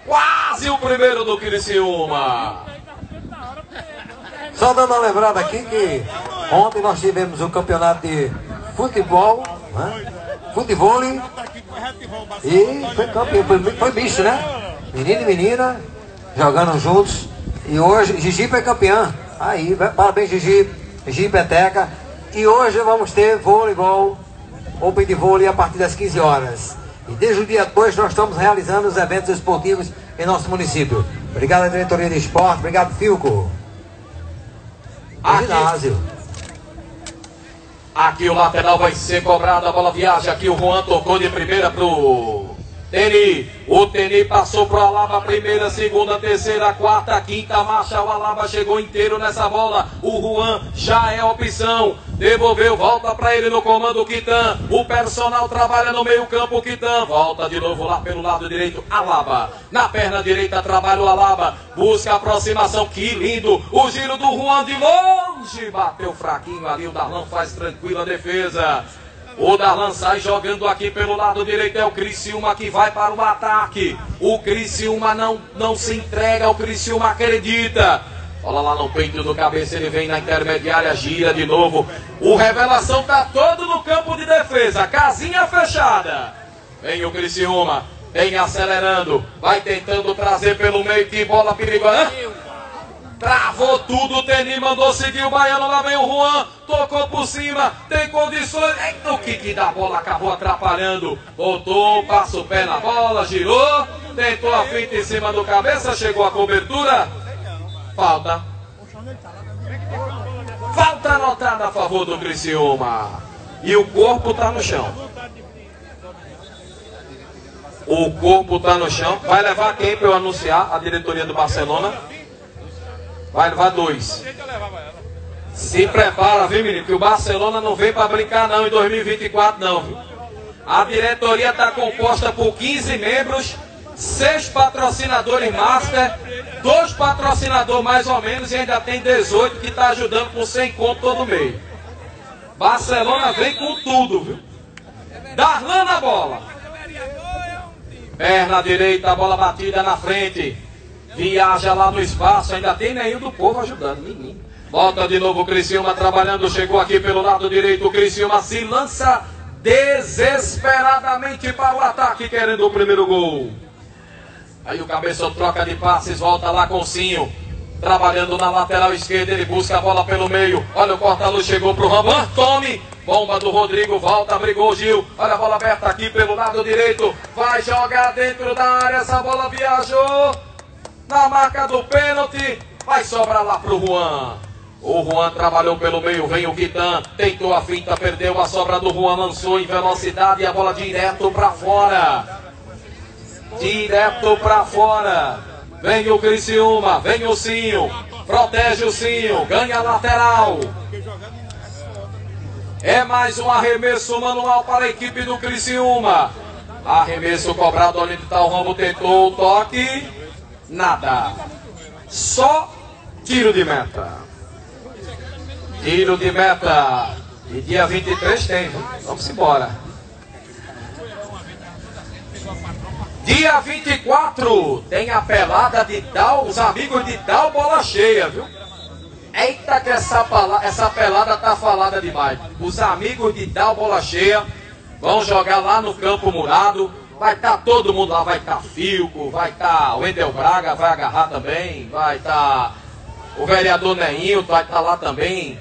Quase o primeiro do Criciúma. Só dando uma lembrada aqui que ontem nós tivemos o campeonato de futebol, né? futebol e foi campeão, foi, foi misto, né? Menino e menina jogando juntos. E hoje Gigi foi campeã. Aí, parabéns Gigi, Gigi Peteca. E hoje vamos ter voleibol, Open de vôlei a partir das 15 horas. E desde o dia 2 nós estamos realizando os eventos esportivos em nosso município. Obrigado à diretoria de esporte, obrigado Filco. Aqui. Ginásio. Aqui o lateral vai ser cobrado, a bola viaja. Aqui o Juan tocou de primeira pro Teni. O Teni passou pro Alaba, primeira, segunda, terceira, quarta, quinta marcha. O Alaba chegou inteiro nessa bola. O Juan já é opção. Devolveu, volta para ele no comando o Quitan. O personal trabalha no meio-campo, o Quitan. Volta de novo lá pelo lado direito, Alaba. Na perna direita trabalha o Alaba. Busca aproximação, que lindo. O giro do Juan de longe. Bateu fraquinho ali, o Darlan faz tranquila defesa. O Darlan sai jogando aqui pelo lado direito. É o Criciúma que vai para o ataque. O Criciúma não, não se entrega. O Criciúma acredita. Olha lá no peito do cabeça. Ele vem na intermediária. Gira de novo. O Revelação está todo no campo de defesa. Casinha fechada. Vem o Criciúma. Vem acelerando. Vai tentando trazer pelo meio. Que bola perigosa. Travou tudo, o Teni mandou seguir o Baiano, lá vem o Juan, tocou por cima, tem condições. O kick da bola acabou atrapalhando. Voltou, passa o pé na bola, girou, tentou a fita em cima do cabeça, chegou a cobertura. Falta. Falta anotada a favor do Criciúma. E o corpo tá no chão. O corpo tá no chão. Vai levar quem para eu anunciar? A diretoria do Barcelona. Vai levar dois. Se prepara, viu, menino? Que o Barcelona não vem para brincar, não, em 2024, não, viu? A diretoria está composta por 15 membros, seis patrocinadores master, dois patrocinadores mais ou menos, e ainda tem 18 que está ajudando com 100 conto todo mês. Barcelona vem com tudo, viu? Darlan na bola. Perna direita, bola batida na frente. Viaja lá no espaço, ainda tem nenhum do povo ajudando, menino. Volta de novo o Criciúma trabalhando, chegou aqui pelo lado direito, o Criciúma se lança desesperadamente para o ataque, querendo o primeiro gol. Aí o cabeça troca de passes, volta lá com o Cinho. Trabalhando na lateral esquerda, ele busca a bola pelo meio. Olha o corta-luz, chegou pro Ramon. Tome! Bomba do Rodrigo, volta, brigou o Gil. Olha a bola aberta aqui pelo lado direito. Vai jogar dentro da área, essa bola viajou na marca do pênalti, vai sobrar lá pro Juan. O Juan trabalhou pelo meio, vem o Quitan, tentou a finta, perdeu a sobra do Juan, lançou em velocidade e a bola direto para fora. Direto para fora. Vem o Criciúma, vem o Cinho, protege o Cinho, ganha a lateral. É mais um arremesso manual para a equipe do Criciúma. Arremesso cobrado onde está o Rambo, tentou o toque nada. Só tiro de meta. Tiro de meta. E dia 23 tem, viu? Vamos embora. Dia 24 tem a pelada de Dal, os amigos de Dal Bola Cheia, viu? Eita que essa, essa pelada tá falada demais. Os amigos de Dal Bola Cheia vão jogar lá no Campo Murado. Vai estar tá todo mundo lá, vai estar tá Filco, vai estar tá, Wendel Braga, vai agarrar também, vai estar tá o vereador Neinho, vai estar tá lá também.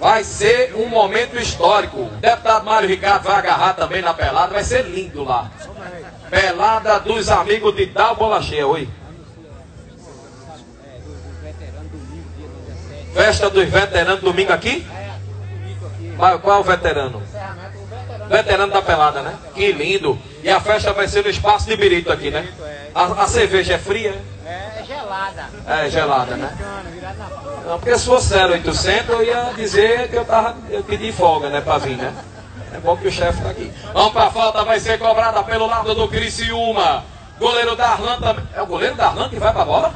Vai ser um momento histórico. O deputado Mário Ricardo vai agarrar também na pelada, vai ser lindo lá. Pelada dos amigos de Dal Bola Cheia, oi. Festa dos veteranos domingo aqui? Qual, qual é o veterano? Veterano da pelada, né? Que lindo. E a festa vai ser no espaço de Birito aqui, né? A, a cerveja é fria? É gelada. É gelada, né? Não, porque se fosse 0800 eu ia dizer que eu, tava, eu pedi folga, né? Pra vir, né? É bom que o chefe tá aqui. Vamos pra falta, vai ser cobrada pelo lado do Criciúma. Goleiro Darlan também. É o goleiro Darlan que vai pra bola?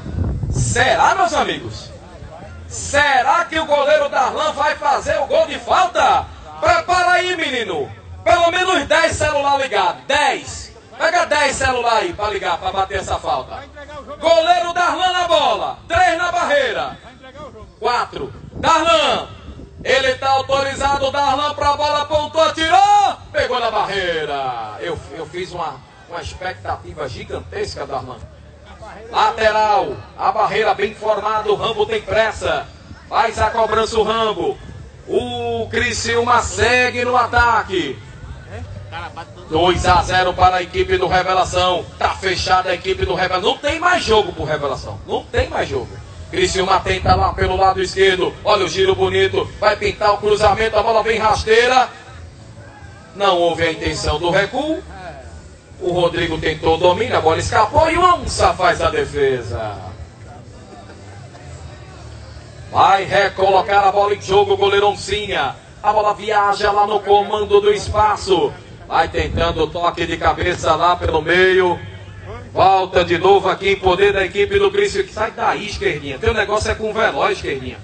Será, meus amigos? Será que o goleiro Darlan vai fazer o gol de falta? Prepara aí, menino. Pelo menos 10 celular ligados. 10. Pega 10 celular aí para ligar, para bater essa falta. Goleiro Darlan na bola. 3 na barreira. quatro. Darlan. Ele tá autorizado, Darlan pra bola, apontou, tirou, pegou na barreira. Eu, eu fiz uma, uma expectativa gigantesca, Darlan. Lateral, a barreira bem formada, o Rambo tem pressa. Faz a cobrança o Rambo. O Criciúma segue no ataque. 2 a 0 para a equipe do Revelação. Tá fechada a equipe do Revelação. Não tem mais jogo pro Revelação. Não tem mais jogo. Criciúma tenta lá pelo lado esquerdo. Olha o giro bonito. Vai pintar o cruzamento. A bola vem rasteira. Não houve a intenção do recuo. O Rodrigo tentou o domínio. A bola escapou. E o Onça faz a defesa. Vai recolocar a bola em jogo. O goleiro Oncinha. A bola viaja lá no comando do espaço. Vai tentando o toque de cabeça lá pelo meio. Volta de novo aqui em poder da equipe do Cristo. Sai daí, esquerdinha. Teu negócio é com o Veloz, esquerdinha.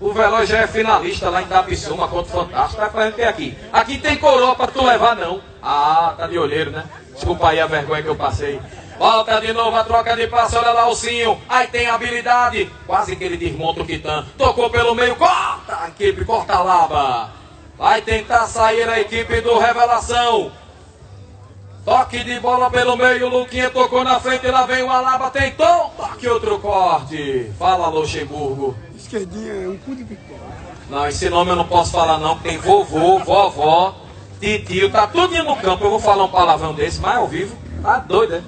O Veloz já é finalista lá em Tapissuma contra o Fantástico. Tá fazendo o que aqui? Aqui tem coroa pra tu levar, não. Ah, tá de olheiro, né? Desculpa aí a vergonha que eu passei. Volta de novo a troca de passe, olha lá o Cinho. Aí tem habilidade. Quase que ele desmonta o Kitan. Tocou pelo meio, corta a equipe, corta a lava. Vai tentar sair a equipe do Revelação. Toque de bola pelo meio, Luquinha tocou na frente, lá vem o Alaba, tentou, toque outro corte. Fala Luxemburgo. Esquerdinha é um cu de pipoca. Não, esse nome eu não posso falar não, porque tem vovô, vovó, titio, tá tudo no campo. Eu vou falar um palavrão desse, mas ao vivo, tá doido, né?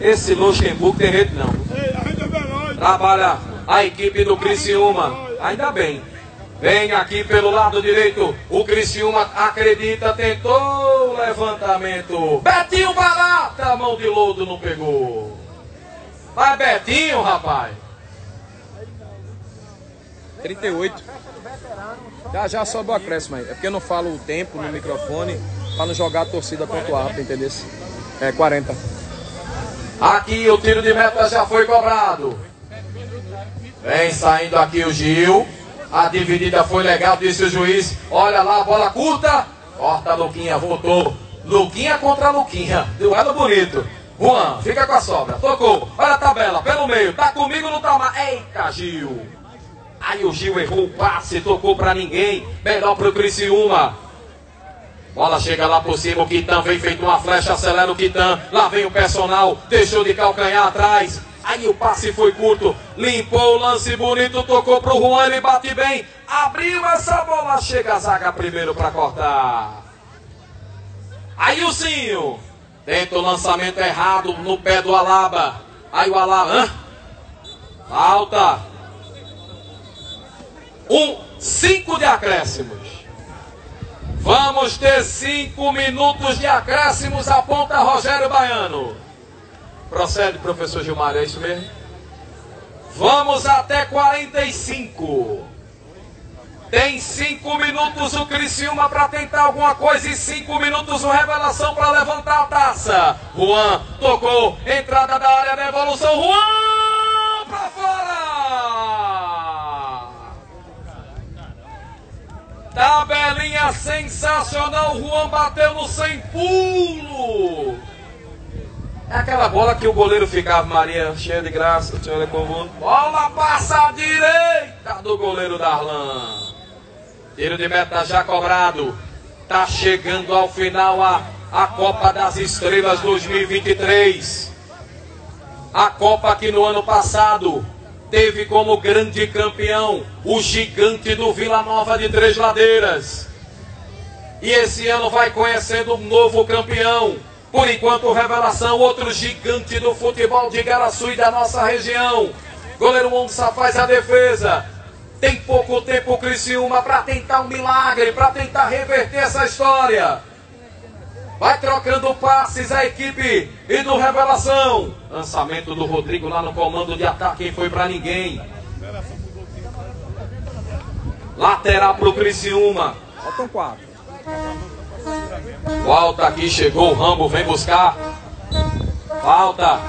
Esse Luxemburgo tem jeito não. É. Trabalha a equipe do Criciúma, ainda bem. Vem aqui pelo lado direito. O Criciúma acredita, tentou o levantamento. Betinho barata, mão de lodo não pegou. Vai Betinho, rapaz. 38. Já já sobe o acréscimo aí. É porque eu não falo o tempo no microfone pra não jogar a torcida contra o árbitro, entendeu? É 40. Aqui o tiro de meta já foi cobrado. Vem saindo aqui o Gil. A dividida foi legal, disse o juiz. Olha lá, a bola curta. Corta Luquinha, voltou. Luquinha contra Luquinha. Duelo bonito. Juan, fica com a sobra. Tocou. Olha a tabela, pelo meio. Tá comigo, não tá mais. Eita, Gil. Aí o Gil errou o passe, tocou pra ninguém. Melhor pro Criciúma. Bola chega lá por cima, o Quitan vem feito uma flecha, acelera o Quitan. Lá vem o personal, deixou de calcanhar atrás. Aí o passe foi curto, limpou o lance bonito, tocou pro Juan, ele bate bem. Abriu essa bola, chega a zaga primeiro pra cortar. Aí o Zinho, tenta o lançamento errado no pé do Alaba. Aí o Alaba, hã? Falta. Um, cinco de acréscimos. Vamos ter cinco minutos de acréscimos, aponta Rogério Baiano. Procede, professor Gilmar, é isso mesmo? Vamos até 45. Tem cinco minutos o Criciúma para tentar alguma coisa e cinco minutos o Revelação para levantar a taça. Juan tocou, entrada da área da evolução. Juan para fora! Tabelinha sensacional, Juan bateu no sem pulo. É aquela bola que o goleiro ficava, Maria, cheia de graça, senhor é comum. Bola passa à direita do goleiro Darlan. Tiro de meta já cobrado. Tá chegando ao final a, a Copa das Estrelas 2023. A Copa que no ano passado teve como grande campeão o gigante do Vila Nova de Três Ladeiras. E esse ano vai conhecendo um novo campeão. Por enquanto, revelação, outro gigante do futebol de Garaçu e da nossa região. Goleiro Onça faz a defesa. Tem pouco tempo o Criciúma para tentar um milagre, para tentar reverter essa história. Vai trocando passes a equipe e do Revelação. Lançamento do Rodrigo lá no comando de ataque, foi para ninguém. Lateral pro Criciúma. Faltam 4. Volta aqui, chegou o Rambo, vem buscar. Falta.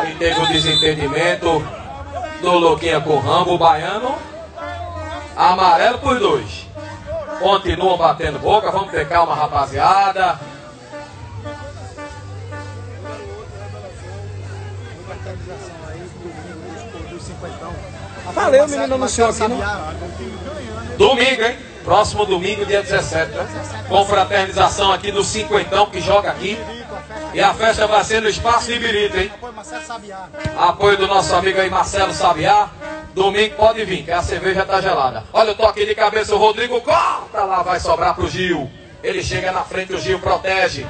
Aí teve o desentendimento do Louquinha com o Rambo, o baiano. Amarelo por dois. Continuam batendo boca, vamos ter calma, rapaziada. Valeu, menino anunciou aqui, né? Domingo, hein? Próximo domingo, dia 17, né? Confraternização aqui do Cinquentão, que joga aqui. E a festa vai ser no Espaço Ibirita, hein? Apoio do nosso amigo aí, Marcelo Sabiá. Domingo pode vir, que a cerveja tá gelada. Olha o toque de cabeça, o Rodrigo corta lá, vai sobrar pro Gil. Ele chega na frente, o Gil protege.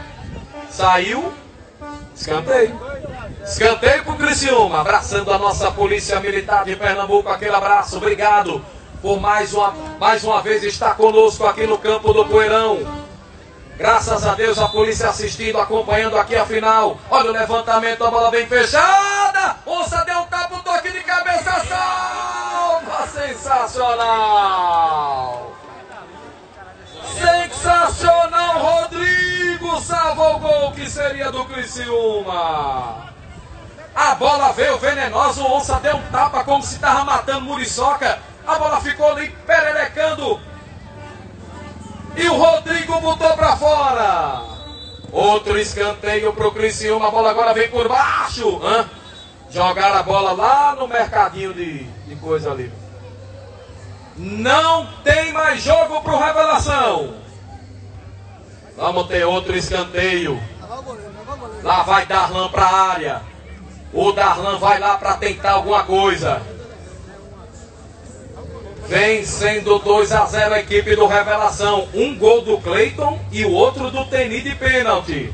Saiu, escanteio. Escanteio pro Criciúma, abraçando a nossa Polícia Militar de Pernambuco. Aquele abraço, obrigado por mais uma, mais uma vez estar conosco aqui no campo do Poeirão. Graças a Deus, a polícia assistindo, acompanhando aqui a final. Olha o levantamento, a bola bem fechada. Onça deu um tapa, um toque de cabeça, salva! Sensacional! Sensacional, Rodrigo salva o gol que seria do Criciúma. A bola veio venenosa, o Onça deu um tapa como se estava matando Muriçoca. A bola ficou ali pererecando. E o Rodrigo botou para fora. Outro escanteio pro Criciúma. A bola agora vem por baixo. Hã? Jogaram a bola lá no mercadinho de, de coisa ali. Não tem mais jogo pro Revelação. Vamos ter outro escanteio. Lá vai Darlan para a área. O Darlan vai lá para tentar alguma coisa. Vem sendo 2 a 0 a equipe do Revelação. Um gol do Cleiton e o outro do Teni de pênalti.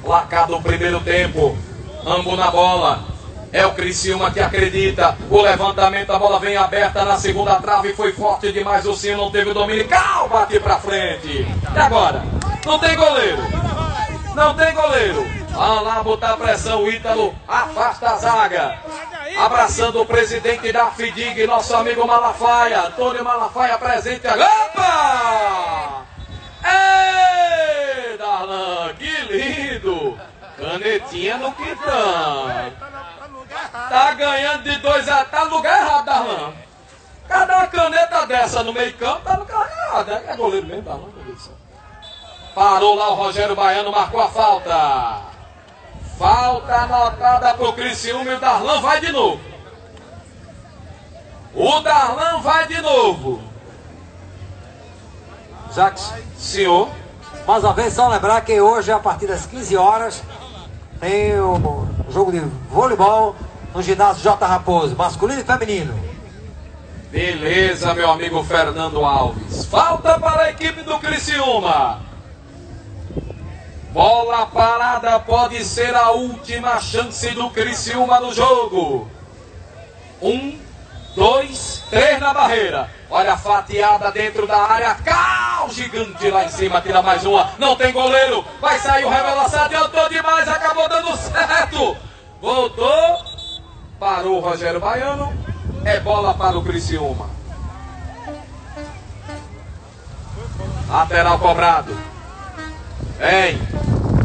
Placar do primeiro tempo. Ambos na bola. É o Criciúma que acredita. O levantamento, a bola vem aberta na segunda trave. Foi forte demais o sino, não teve o domínio. Cal, bate pra frente. E agora? Não tem goleiro. Não tem goleiro. Vamos lá botar pressão. O Ítalo afasta a zaga. Abraçando o presidente da FIDIG, nosso amigo Malafaia. Antônio Malafaia presente. Opa! Ei, Darlan, que lindo! Canetinha no quintão. Tá ganhando de 2 a. Tá no lugar errado, Darlan. Cadê uma caneta dessa no meio campo? Tá no lugar errado. É goleiro mesmo, Darlan, meu Deus do céu. Parou lá o Rogério Baiano, marcou a falta. Falta anotada pro Criciúma e o Darlan vai de novo. O Darlan vai de novo. Jacques, Senhor, mais uma vez, só lembrar que hoje, a partir das 15 horas, tem o jogo de voleibol no ginásio J. Raposo, masculino e feminino. beleza, meu amigo Fernando Alves. Falta para a equipe do Criciúma. Bola parada pode ser a última chance do Criciúma no jogo. Um, dois, três na barreira. Olha a fatiada dentro da área. Cal gigante lá em cima. Tira mais uma. Não tem goleiro. Vai sair o revelação. Adiantou demais. Acabou dando certo. Voltou. Parou o Rogério Baiano. É bola para o Criciúma. Lateral cobrado. Vem.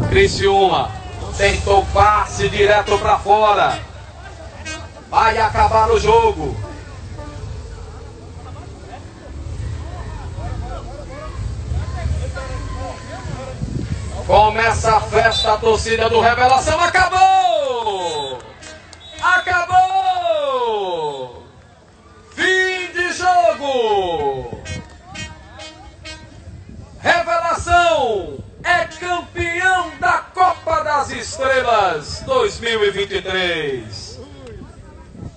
Criciúma. Tentou passe direto para fora. Vai acabar o jogo. Começa a festa, a torcida do Revelação acabou! Acabou! Estrelas 2023.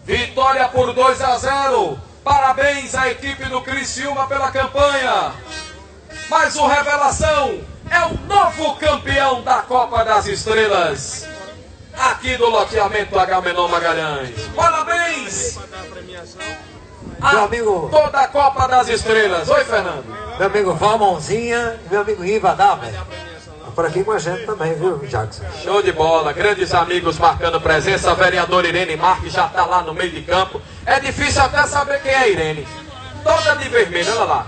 Vitória por 2 a 0. Parabéns à equipe do Criciúma pela campanha. Mas o Revelação é o novo campeão da Copa das Estrelas. Aqui do loteamento Agamenon Magalhães. Parabéns a Meu amigo- toda a Copa das Estrelas. Oi, Fernando. Meu amigo Valmãozinha e meu amigo Riva Damer. Por aqui com a gente também, viu, Jackson? Show de bola, grandes amigos marcando presença. A vereadora Irene Marques já está lá no meio de campo. É difícil até saber quem é Irene. Toda de vermelho, olha lá.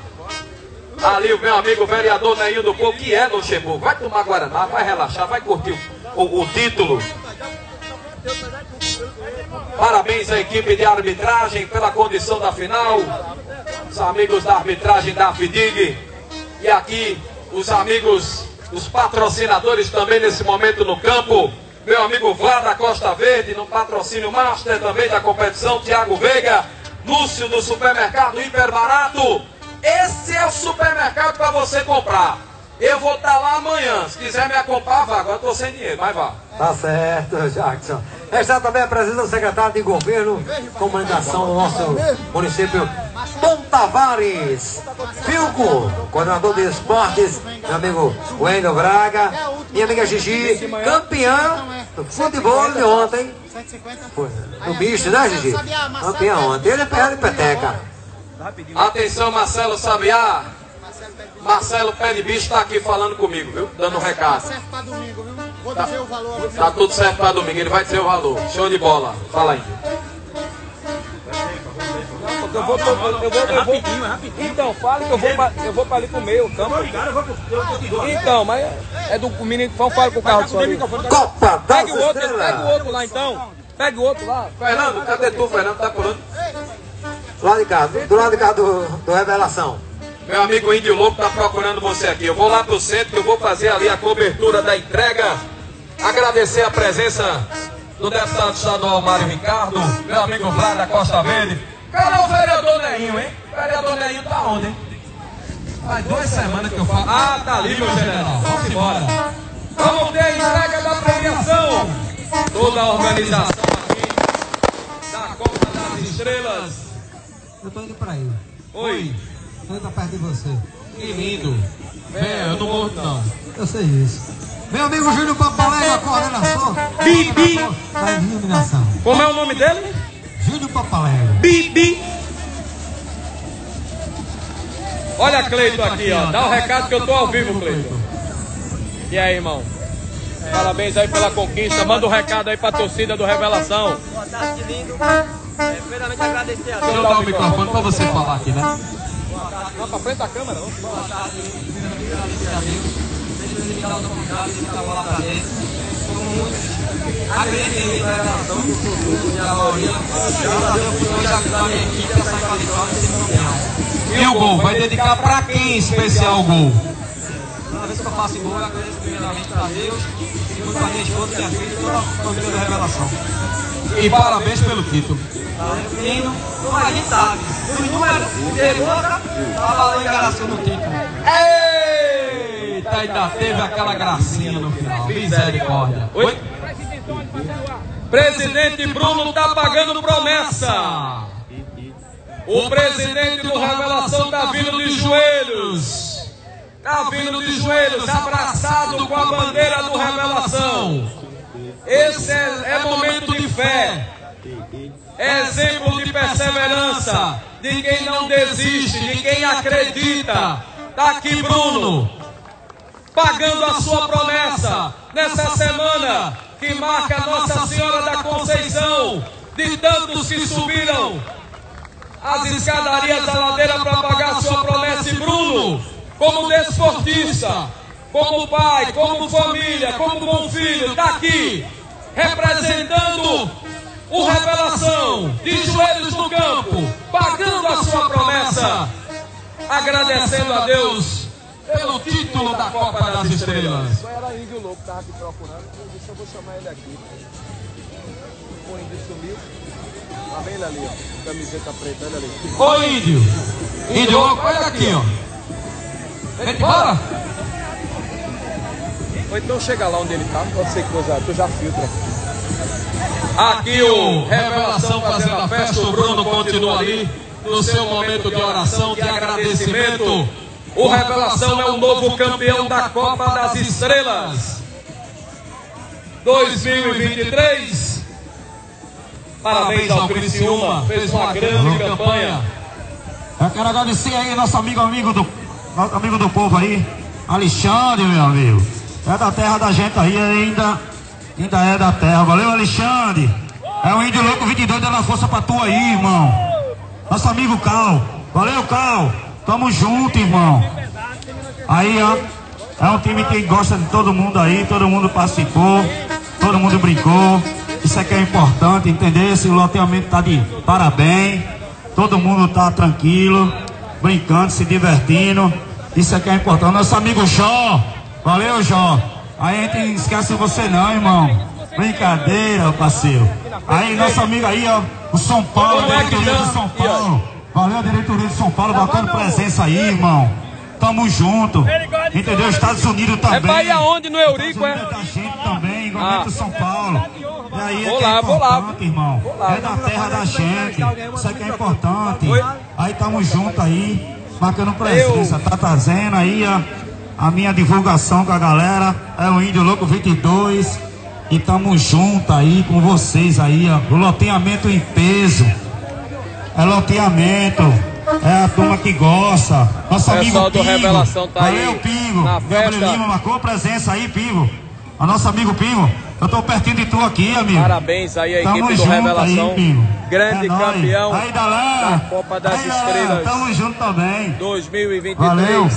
Ali o meu amigo vereador Neil do Povo, que é Luxemburgo. Vai tomar Guaraná, vai relaxar, vai curtir o, o- o título. Parabéns à equipe de arbitragem pela condição da final. Os amigos da arbitragem da FIDIG. E aqui os amigos, os patrocinadores também nesse momento no campo. meu amigo Vlad da Costa Verde, no patrocínio master também da competição, Tiago Veiga, Lúcio do supermercado Hiper Barato. Esse é o supermercado para você comprar. Eu vou estar lá amanhã. Se quiser me acompanhar, vá. Agora estou sem dinheiro, mas vá. Tá certo, Jackson. Está também a presença do secretário de Governo, Comunicação do nosso município, Tom Tavares. Filco, coordenador de esportes, meu amigo Wendel Braga. Minha amiga Gigi, campeã do futebol de ontem. No bicho, né, Gigi? Campeã ontem. Ele é perna de peteca. Atenção, Marcelo Sabiá. Marcelo Pé de Bicho está aqui falando comigo, viu? Dando um recado. Pra? Vou Tá. dizer o valor. Tá tudo certo para domingo, ele vai dizer o valor. Show de bola. Fala aí. Eu vou, eu vou, eu vou, eu vou. Então, fale que eu vou, pra- eu vou para ali pro meio campo. Então, mas é do o menino. Vamos falar com o carro de som. ali. Copa das Pega o outro, pega o outro lá então. Pega o outro lá. Fernando, cadê tu, Fernando? Tá por onde? Do lado de cá, do, do lado de cá do, do Revelação. Meu amigo Índio Louco tá procurando você aqui. Eu vou lá pro centro que eu vou fazer ali a cobertura da entrega. Agradecer a presença do deputado estadual Mário Ricardo, meu amigo Vlad da Costa Verde. Cadê o vereador Neinho, hein? O vereador Neinho tá onde, hein? Faz duas semanas que eu falo. Ah, tá ali, meu general. Vamos embora. Vamos ter a entrega da premiação. Toda a organização aqui da Copa das Estrelas. Eu tô indo pra aí. Oi. Tô indo perto de você. Que lindo. Vem, eu não morro não. Eu sei isso. Meu amigo Júlio Papaléia, coordenação. Bibi. Da iluminação. Como é o nome dele? Júlio Papaléia. Bibi. Olha Cleiton aqui, ó. Dá o recado que eu tô ao vivo, Cleiton. E aí, irmão? Parabéns aí pela conquista. Manda um recado aí pra torcida do Revelação. Boa tarde, lindo. É, primeiramente agradecer a Deixa eu Deus. dar o microfone pra você falar aqui, né? Não, pra frente da câmera, não. Boa tarde, agradecer a. Como muitos relação do futuro a maioria. A hoje ajudar a minha equipe a sair qualificada desse campeão. E o gol? Vai dedicar pra quem em especial o gol? Toda vez que eu faço gol, eu agradeço primeiramente a Deus, segundo a minha esposa, minha filha e toda a família da Revelação. E parabéns pelo título. Lindo, como a gente sabe, os números de boca, tá valendo enganação no título. Eita, ainda teve aquela gracinha no final. Misericórdia. Oi? Presidente Bruno tá pagando promessa. O presidente do Revelação tá vindo de joelhos. Tá vindo de joelhos, abraçado com a bandeira do Revelação. Esse é, é momento de fé. É exemplo de perseverança, de quem não desiste, de quem acredita. Tá aqui Bruno, pagando a sua promessa. nessa semana que marca Nossa Senhora da Conceição, de tantos que subiram as escadarias da ladeira para pagar sua promessa. E Bruno, como desportista, como pai, como família, como bom filho, está aqui representando o Revelação, de joelhos no campo, pagando a sua promessa, agradecendo a Deus pelo título da Copa das Estrelas. Só era índio louco que tava aqui procurando. Eu disse, eu vou chamar ele aqui. O índio sumiu. Tá ele ali, ó. Camiseta preta, olha ali. Ô índio, índio, olha aqui, ó. Vem embora. Ou então chega lá onde ele tá, pode ser coisa, tu já filtra. Aqui o Revelação fazendo a festa, o Bruno continua ali no seu momento de oração, de agradecimento. O Revelação é o novo campeão da Copa das Estrelas 2023. Parabéns ao Criciúma, fez uma grande campanha. Eu quero agradecer aí nosso amigo, amigo do, nosso amigo do povo aí, Alexandre, meu amigo. É da terra da gente aí ainda. Ainda é da terra. Valeu, Alexandre. É o Índio Louco 22 dando força pra tu aí, irmão. Nosso amigo Cal. Valeu, Cal. Tamo junto, irmão. Aí, ó. É um time que gosta de todo mundo aí. Todo mundo participou. Todo mundo brincou. Isso é que é importante, entender? Se o loteamento tá de parabéns. Todo mundo tá tranquilo, brincando, se divertindo. Isso é que é importante. Nosso amigo Jó. Valeu, Jó. Aí a gente não esquece você não, irmão. Brincadeira, parceiro. Aí, nosso amigo aí, ó, o São Paulo, a diretoria do São Paulo. Valeu a diretoria de São Paulo, botando presença aí, irmão. Tamo junto. Entendeu? Estados Unidos também. É Bahia onde? No Eurico, é? Da gente também, igualmente Ah. o São Paulo. E aí Vou é lá, é vou lá. irmão. É da terra da gente. Isso aqui é importante. Aí tamo junto aí, marcando presença. Tá trazendo aí a, a minha divulgação com a galera. É o Índio Louco 22. E tamo junto aí com vocês aí, ó. O loteamento em peso. É loteamento. É a turma que gosta. Nosso amigo do Pingo. Revelação tá aí Valeu, Pingo. na Gabriel festa. Lima marcou presença aí, Pingo. O nosso amigo Pingo. Eu tô pertinho de tu aqui, amigo. Parabéns aí a Tamo equipe do junto Revelação. aí, Pingo. grande É campeão Aí, da Copa das Aí, Estrelas Tamo junto também. 2023. Valeu.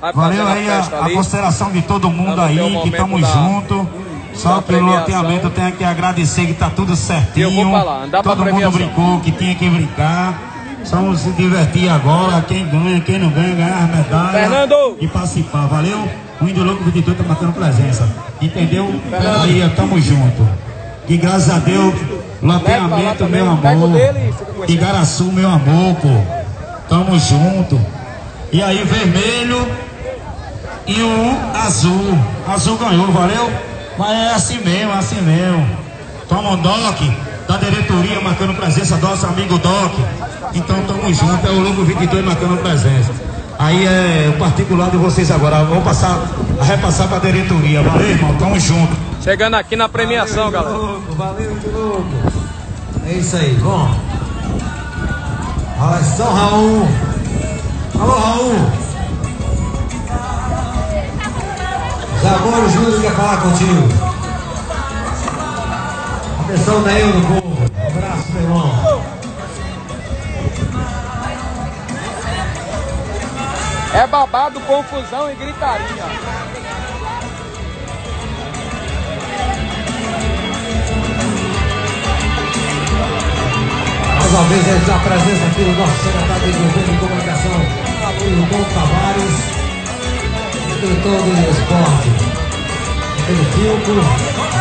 Vai Valeu aí a a, consideração de todo mundo aí, que tamo da- junto. Só da que o premiação. loteamento eu tenho que agradecer que tá tudo certinho. Eu vou falar, andar Todo mundo brincou que tinha que brincar. Vamos se divertir agora. Quem ganha, quem não ganha, ganhar as medalhas. Fernando! E participar. Valeu? O Índio Louco 22 tá marcando presença. Entendeu? Aí, tamo junto. Que graças a Deus, loteamento, meu amor. e. Igaraçu, meu amor, pô. Tamo junto. E aí, vermelho e o azul. Azul ganhou, valeu? Mas é assim mesmo, é assim mesmo. Toma um Doc, da diretoria marcando presença, nosso amigo Doc. Então tamo junto, é o Lobo 22 marcando presença. Aí é o particular de vocês agora. Vou passar, a repassar pra diretoria, valeu, irmão? Tamo junto. Chegando aqui na premiação, galera. Valeu, de louco. É isso aí, bom. Olha, São Raul. Alô, Raul. Zagoro Júnior quer falar contigo. Atenção daí, do povo. Um abraço, meu irmão. É babado, confusão e gritaria. Mais uma vez, a presença aqui do nosso secretário de Governo de Comunicação, Luiz Dom Tavares, diretor do esporte, pelo Filco,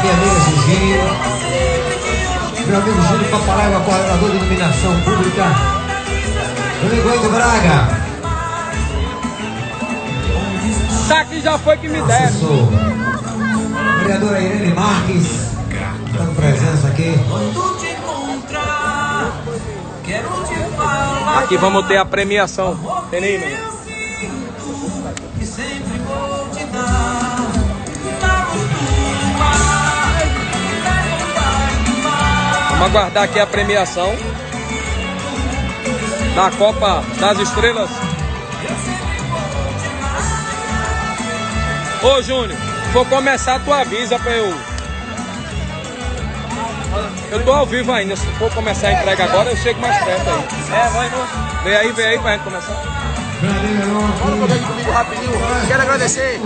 minha amiga Gigino, meu amigo Júlio Papaléua, coordenador de iluminação pública, Domingo Braga, Saque já foi que me deram. vereadora Irene Marques, dando presença aqui. Aqui vamos ter a premiação. Tem aí, menino? Vamos aguardar aqui a premiação da Copa das Estrelas. Ô Júnior, vou começar, tu avisa pra eu. Eu tô ao vivo ainda, se for começar a entrega agora, eu chego mais perto aí. É, vai. Vem aí, vem aí pra gente começar. Fala um pouquinho comigo rapidinho. Quero agradecer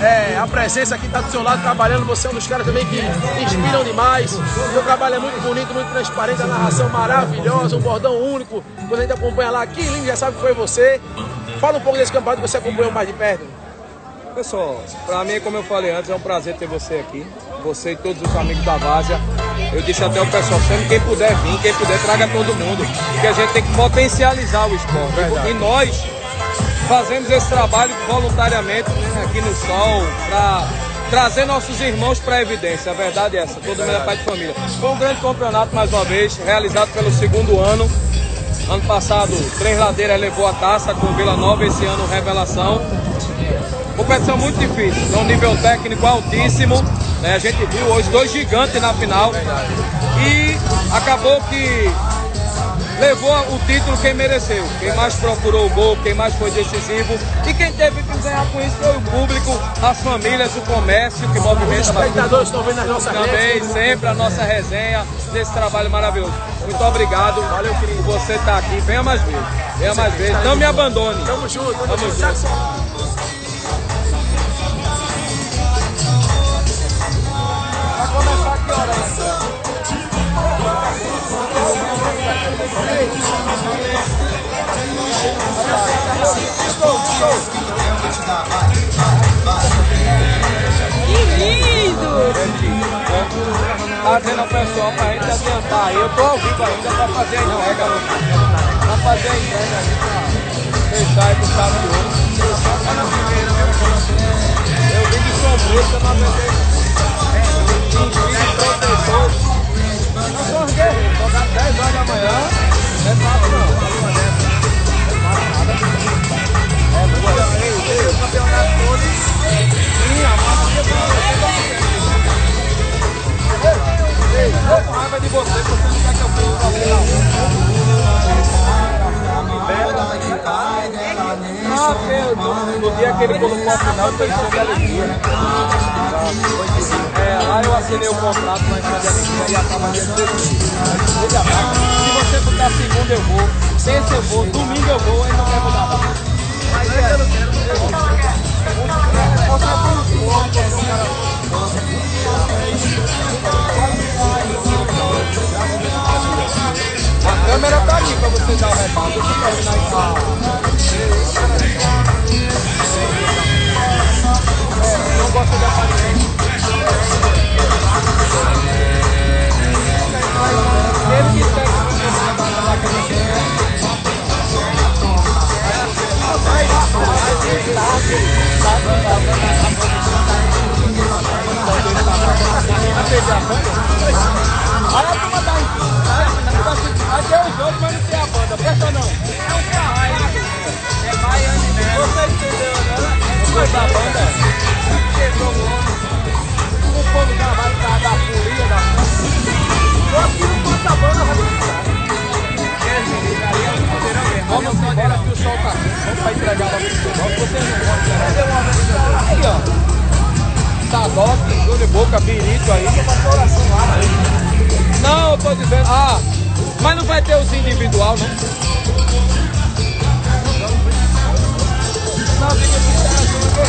é, a presença aqui, tá do seu lado trabalhando. Você é um dos caras também que inspiram demais. O seu trabalho é muito bonito, muito transparente, a narração maravilhosa, um bordão único. Quando a gente acompanha lá, que lindo, já sabe que foi você. Fala um pouco desse campeonato que você acompanhou mais de perto. Pessoal, pra mim, como eu falei antes, é um prazer ter você aqui. Você e todos os amigos da Várzea. Eu deixo até o pessoal chame quem puder vir, quem puder, traga todo mundo. Porque a gente tem que potencializar o esporte. E nós fazemos esse trabalho voluntariamente né, aqui no Sol para trazer nossos irmãos para a evidência. A verdade é essa, todo mundo é pai de família. Foi um grande campeonato mais uma vez, realizado pelo segundo ano. Ano passado, Três Ladeiras levou a taça com Vila Nova, esse ano Revelação. Competição muito difícil, é um nível técnico altíssimo. né? A gente viu hoje dois gigantes na final. E acabou que levou o título quem mereceu. Quem mais procurou o gol, quem mais foi decisivo. E quem teve que ganhar com isso foi o público, as famílias, o comércio que movimenta Os espectadores estão vendo as nossas Também, redes. sempre a nossa resenha desse trabalho maravilhoso. Muito obrigado. Valeu, querido. Você está aqui. Venha mais vezes. Venha mais vezes. Não me abandone. Tamo junto, Tamo junto. Lindo! trazendo ao pessoal pra gente adiantar. Eu tô ao vivo ainda pra fazer a entrega. Pra fazer a entrega aí pra fechar com chave de ouro. Eu vim de sombreira, mas vendei. Enfim, protetor. Nós somos guerreiros, jogar 10 horas da manhã. Não é fácil não. É boa. O campeonato todo. Sim, a massa Ei, tô com raiva de você, você não quer que eu fui Não, porque no, dia que ele colocou a final, foi em de alegria. É, lá eu assinei o contrato na Enchente de Alegria e acaba dia 16. Se você botar segunda eu vou, terça eu vou, domingo eu vou, aí não quer mudar nada. Mas é, eu não quero. A câmera tá ali pra você dar o recado. Deixa eu terminar de. Ele a tá Aqui é mas não tem a banda. Da banda. Quebrou o nome. O povo da da, da folia, da Só que não passa banda, Vamos embora que o sol tá quente. Vamos pra entregar lá pro futebol. Vocês não podem. Aí, ó. Sadote, Júnior Boca, Birito aí. Não, eu tô dizendo. Ah, mas não vai ter os individual, não? Não, fica aqui.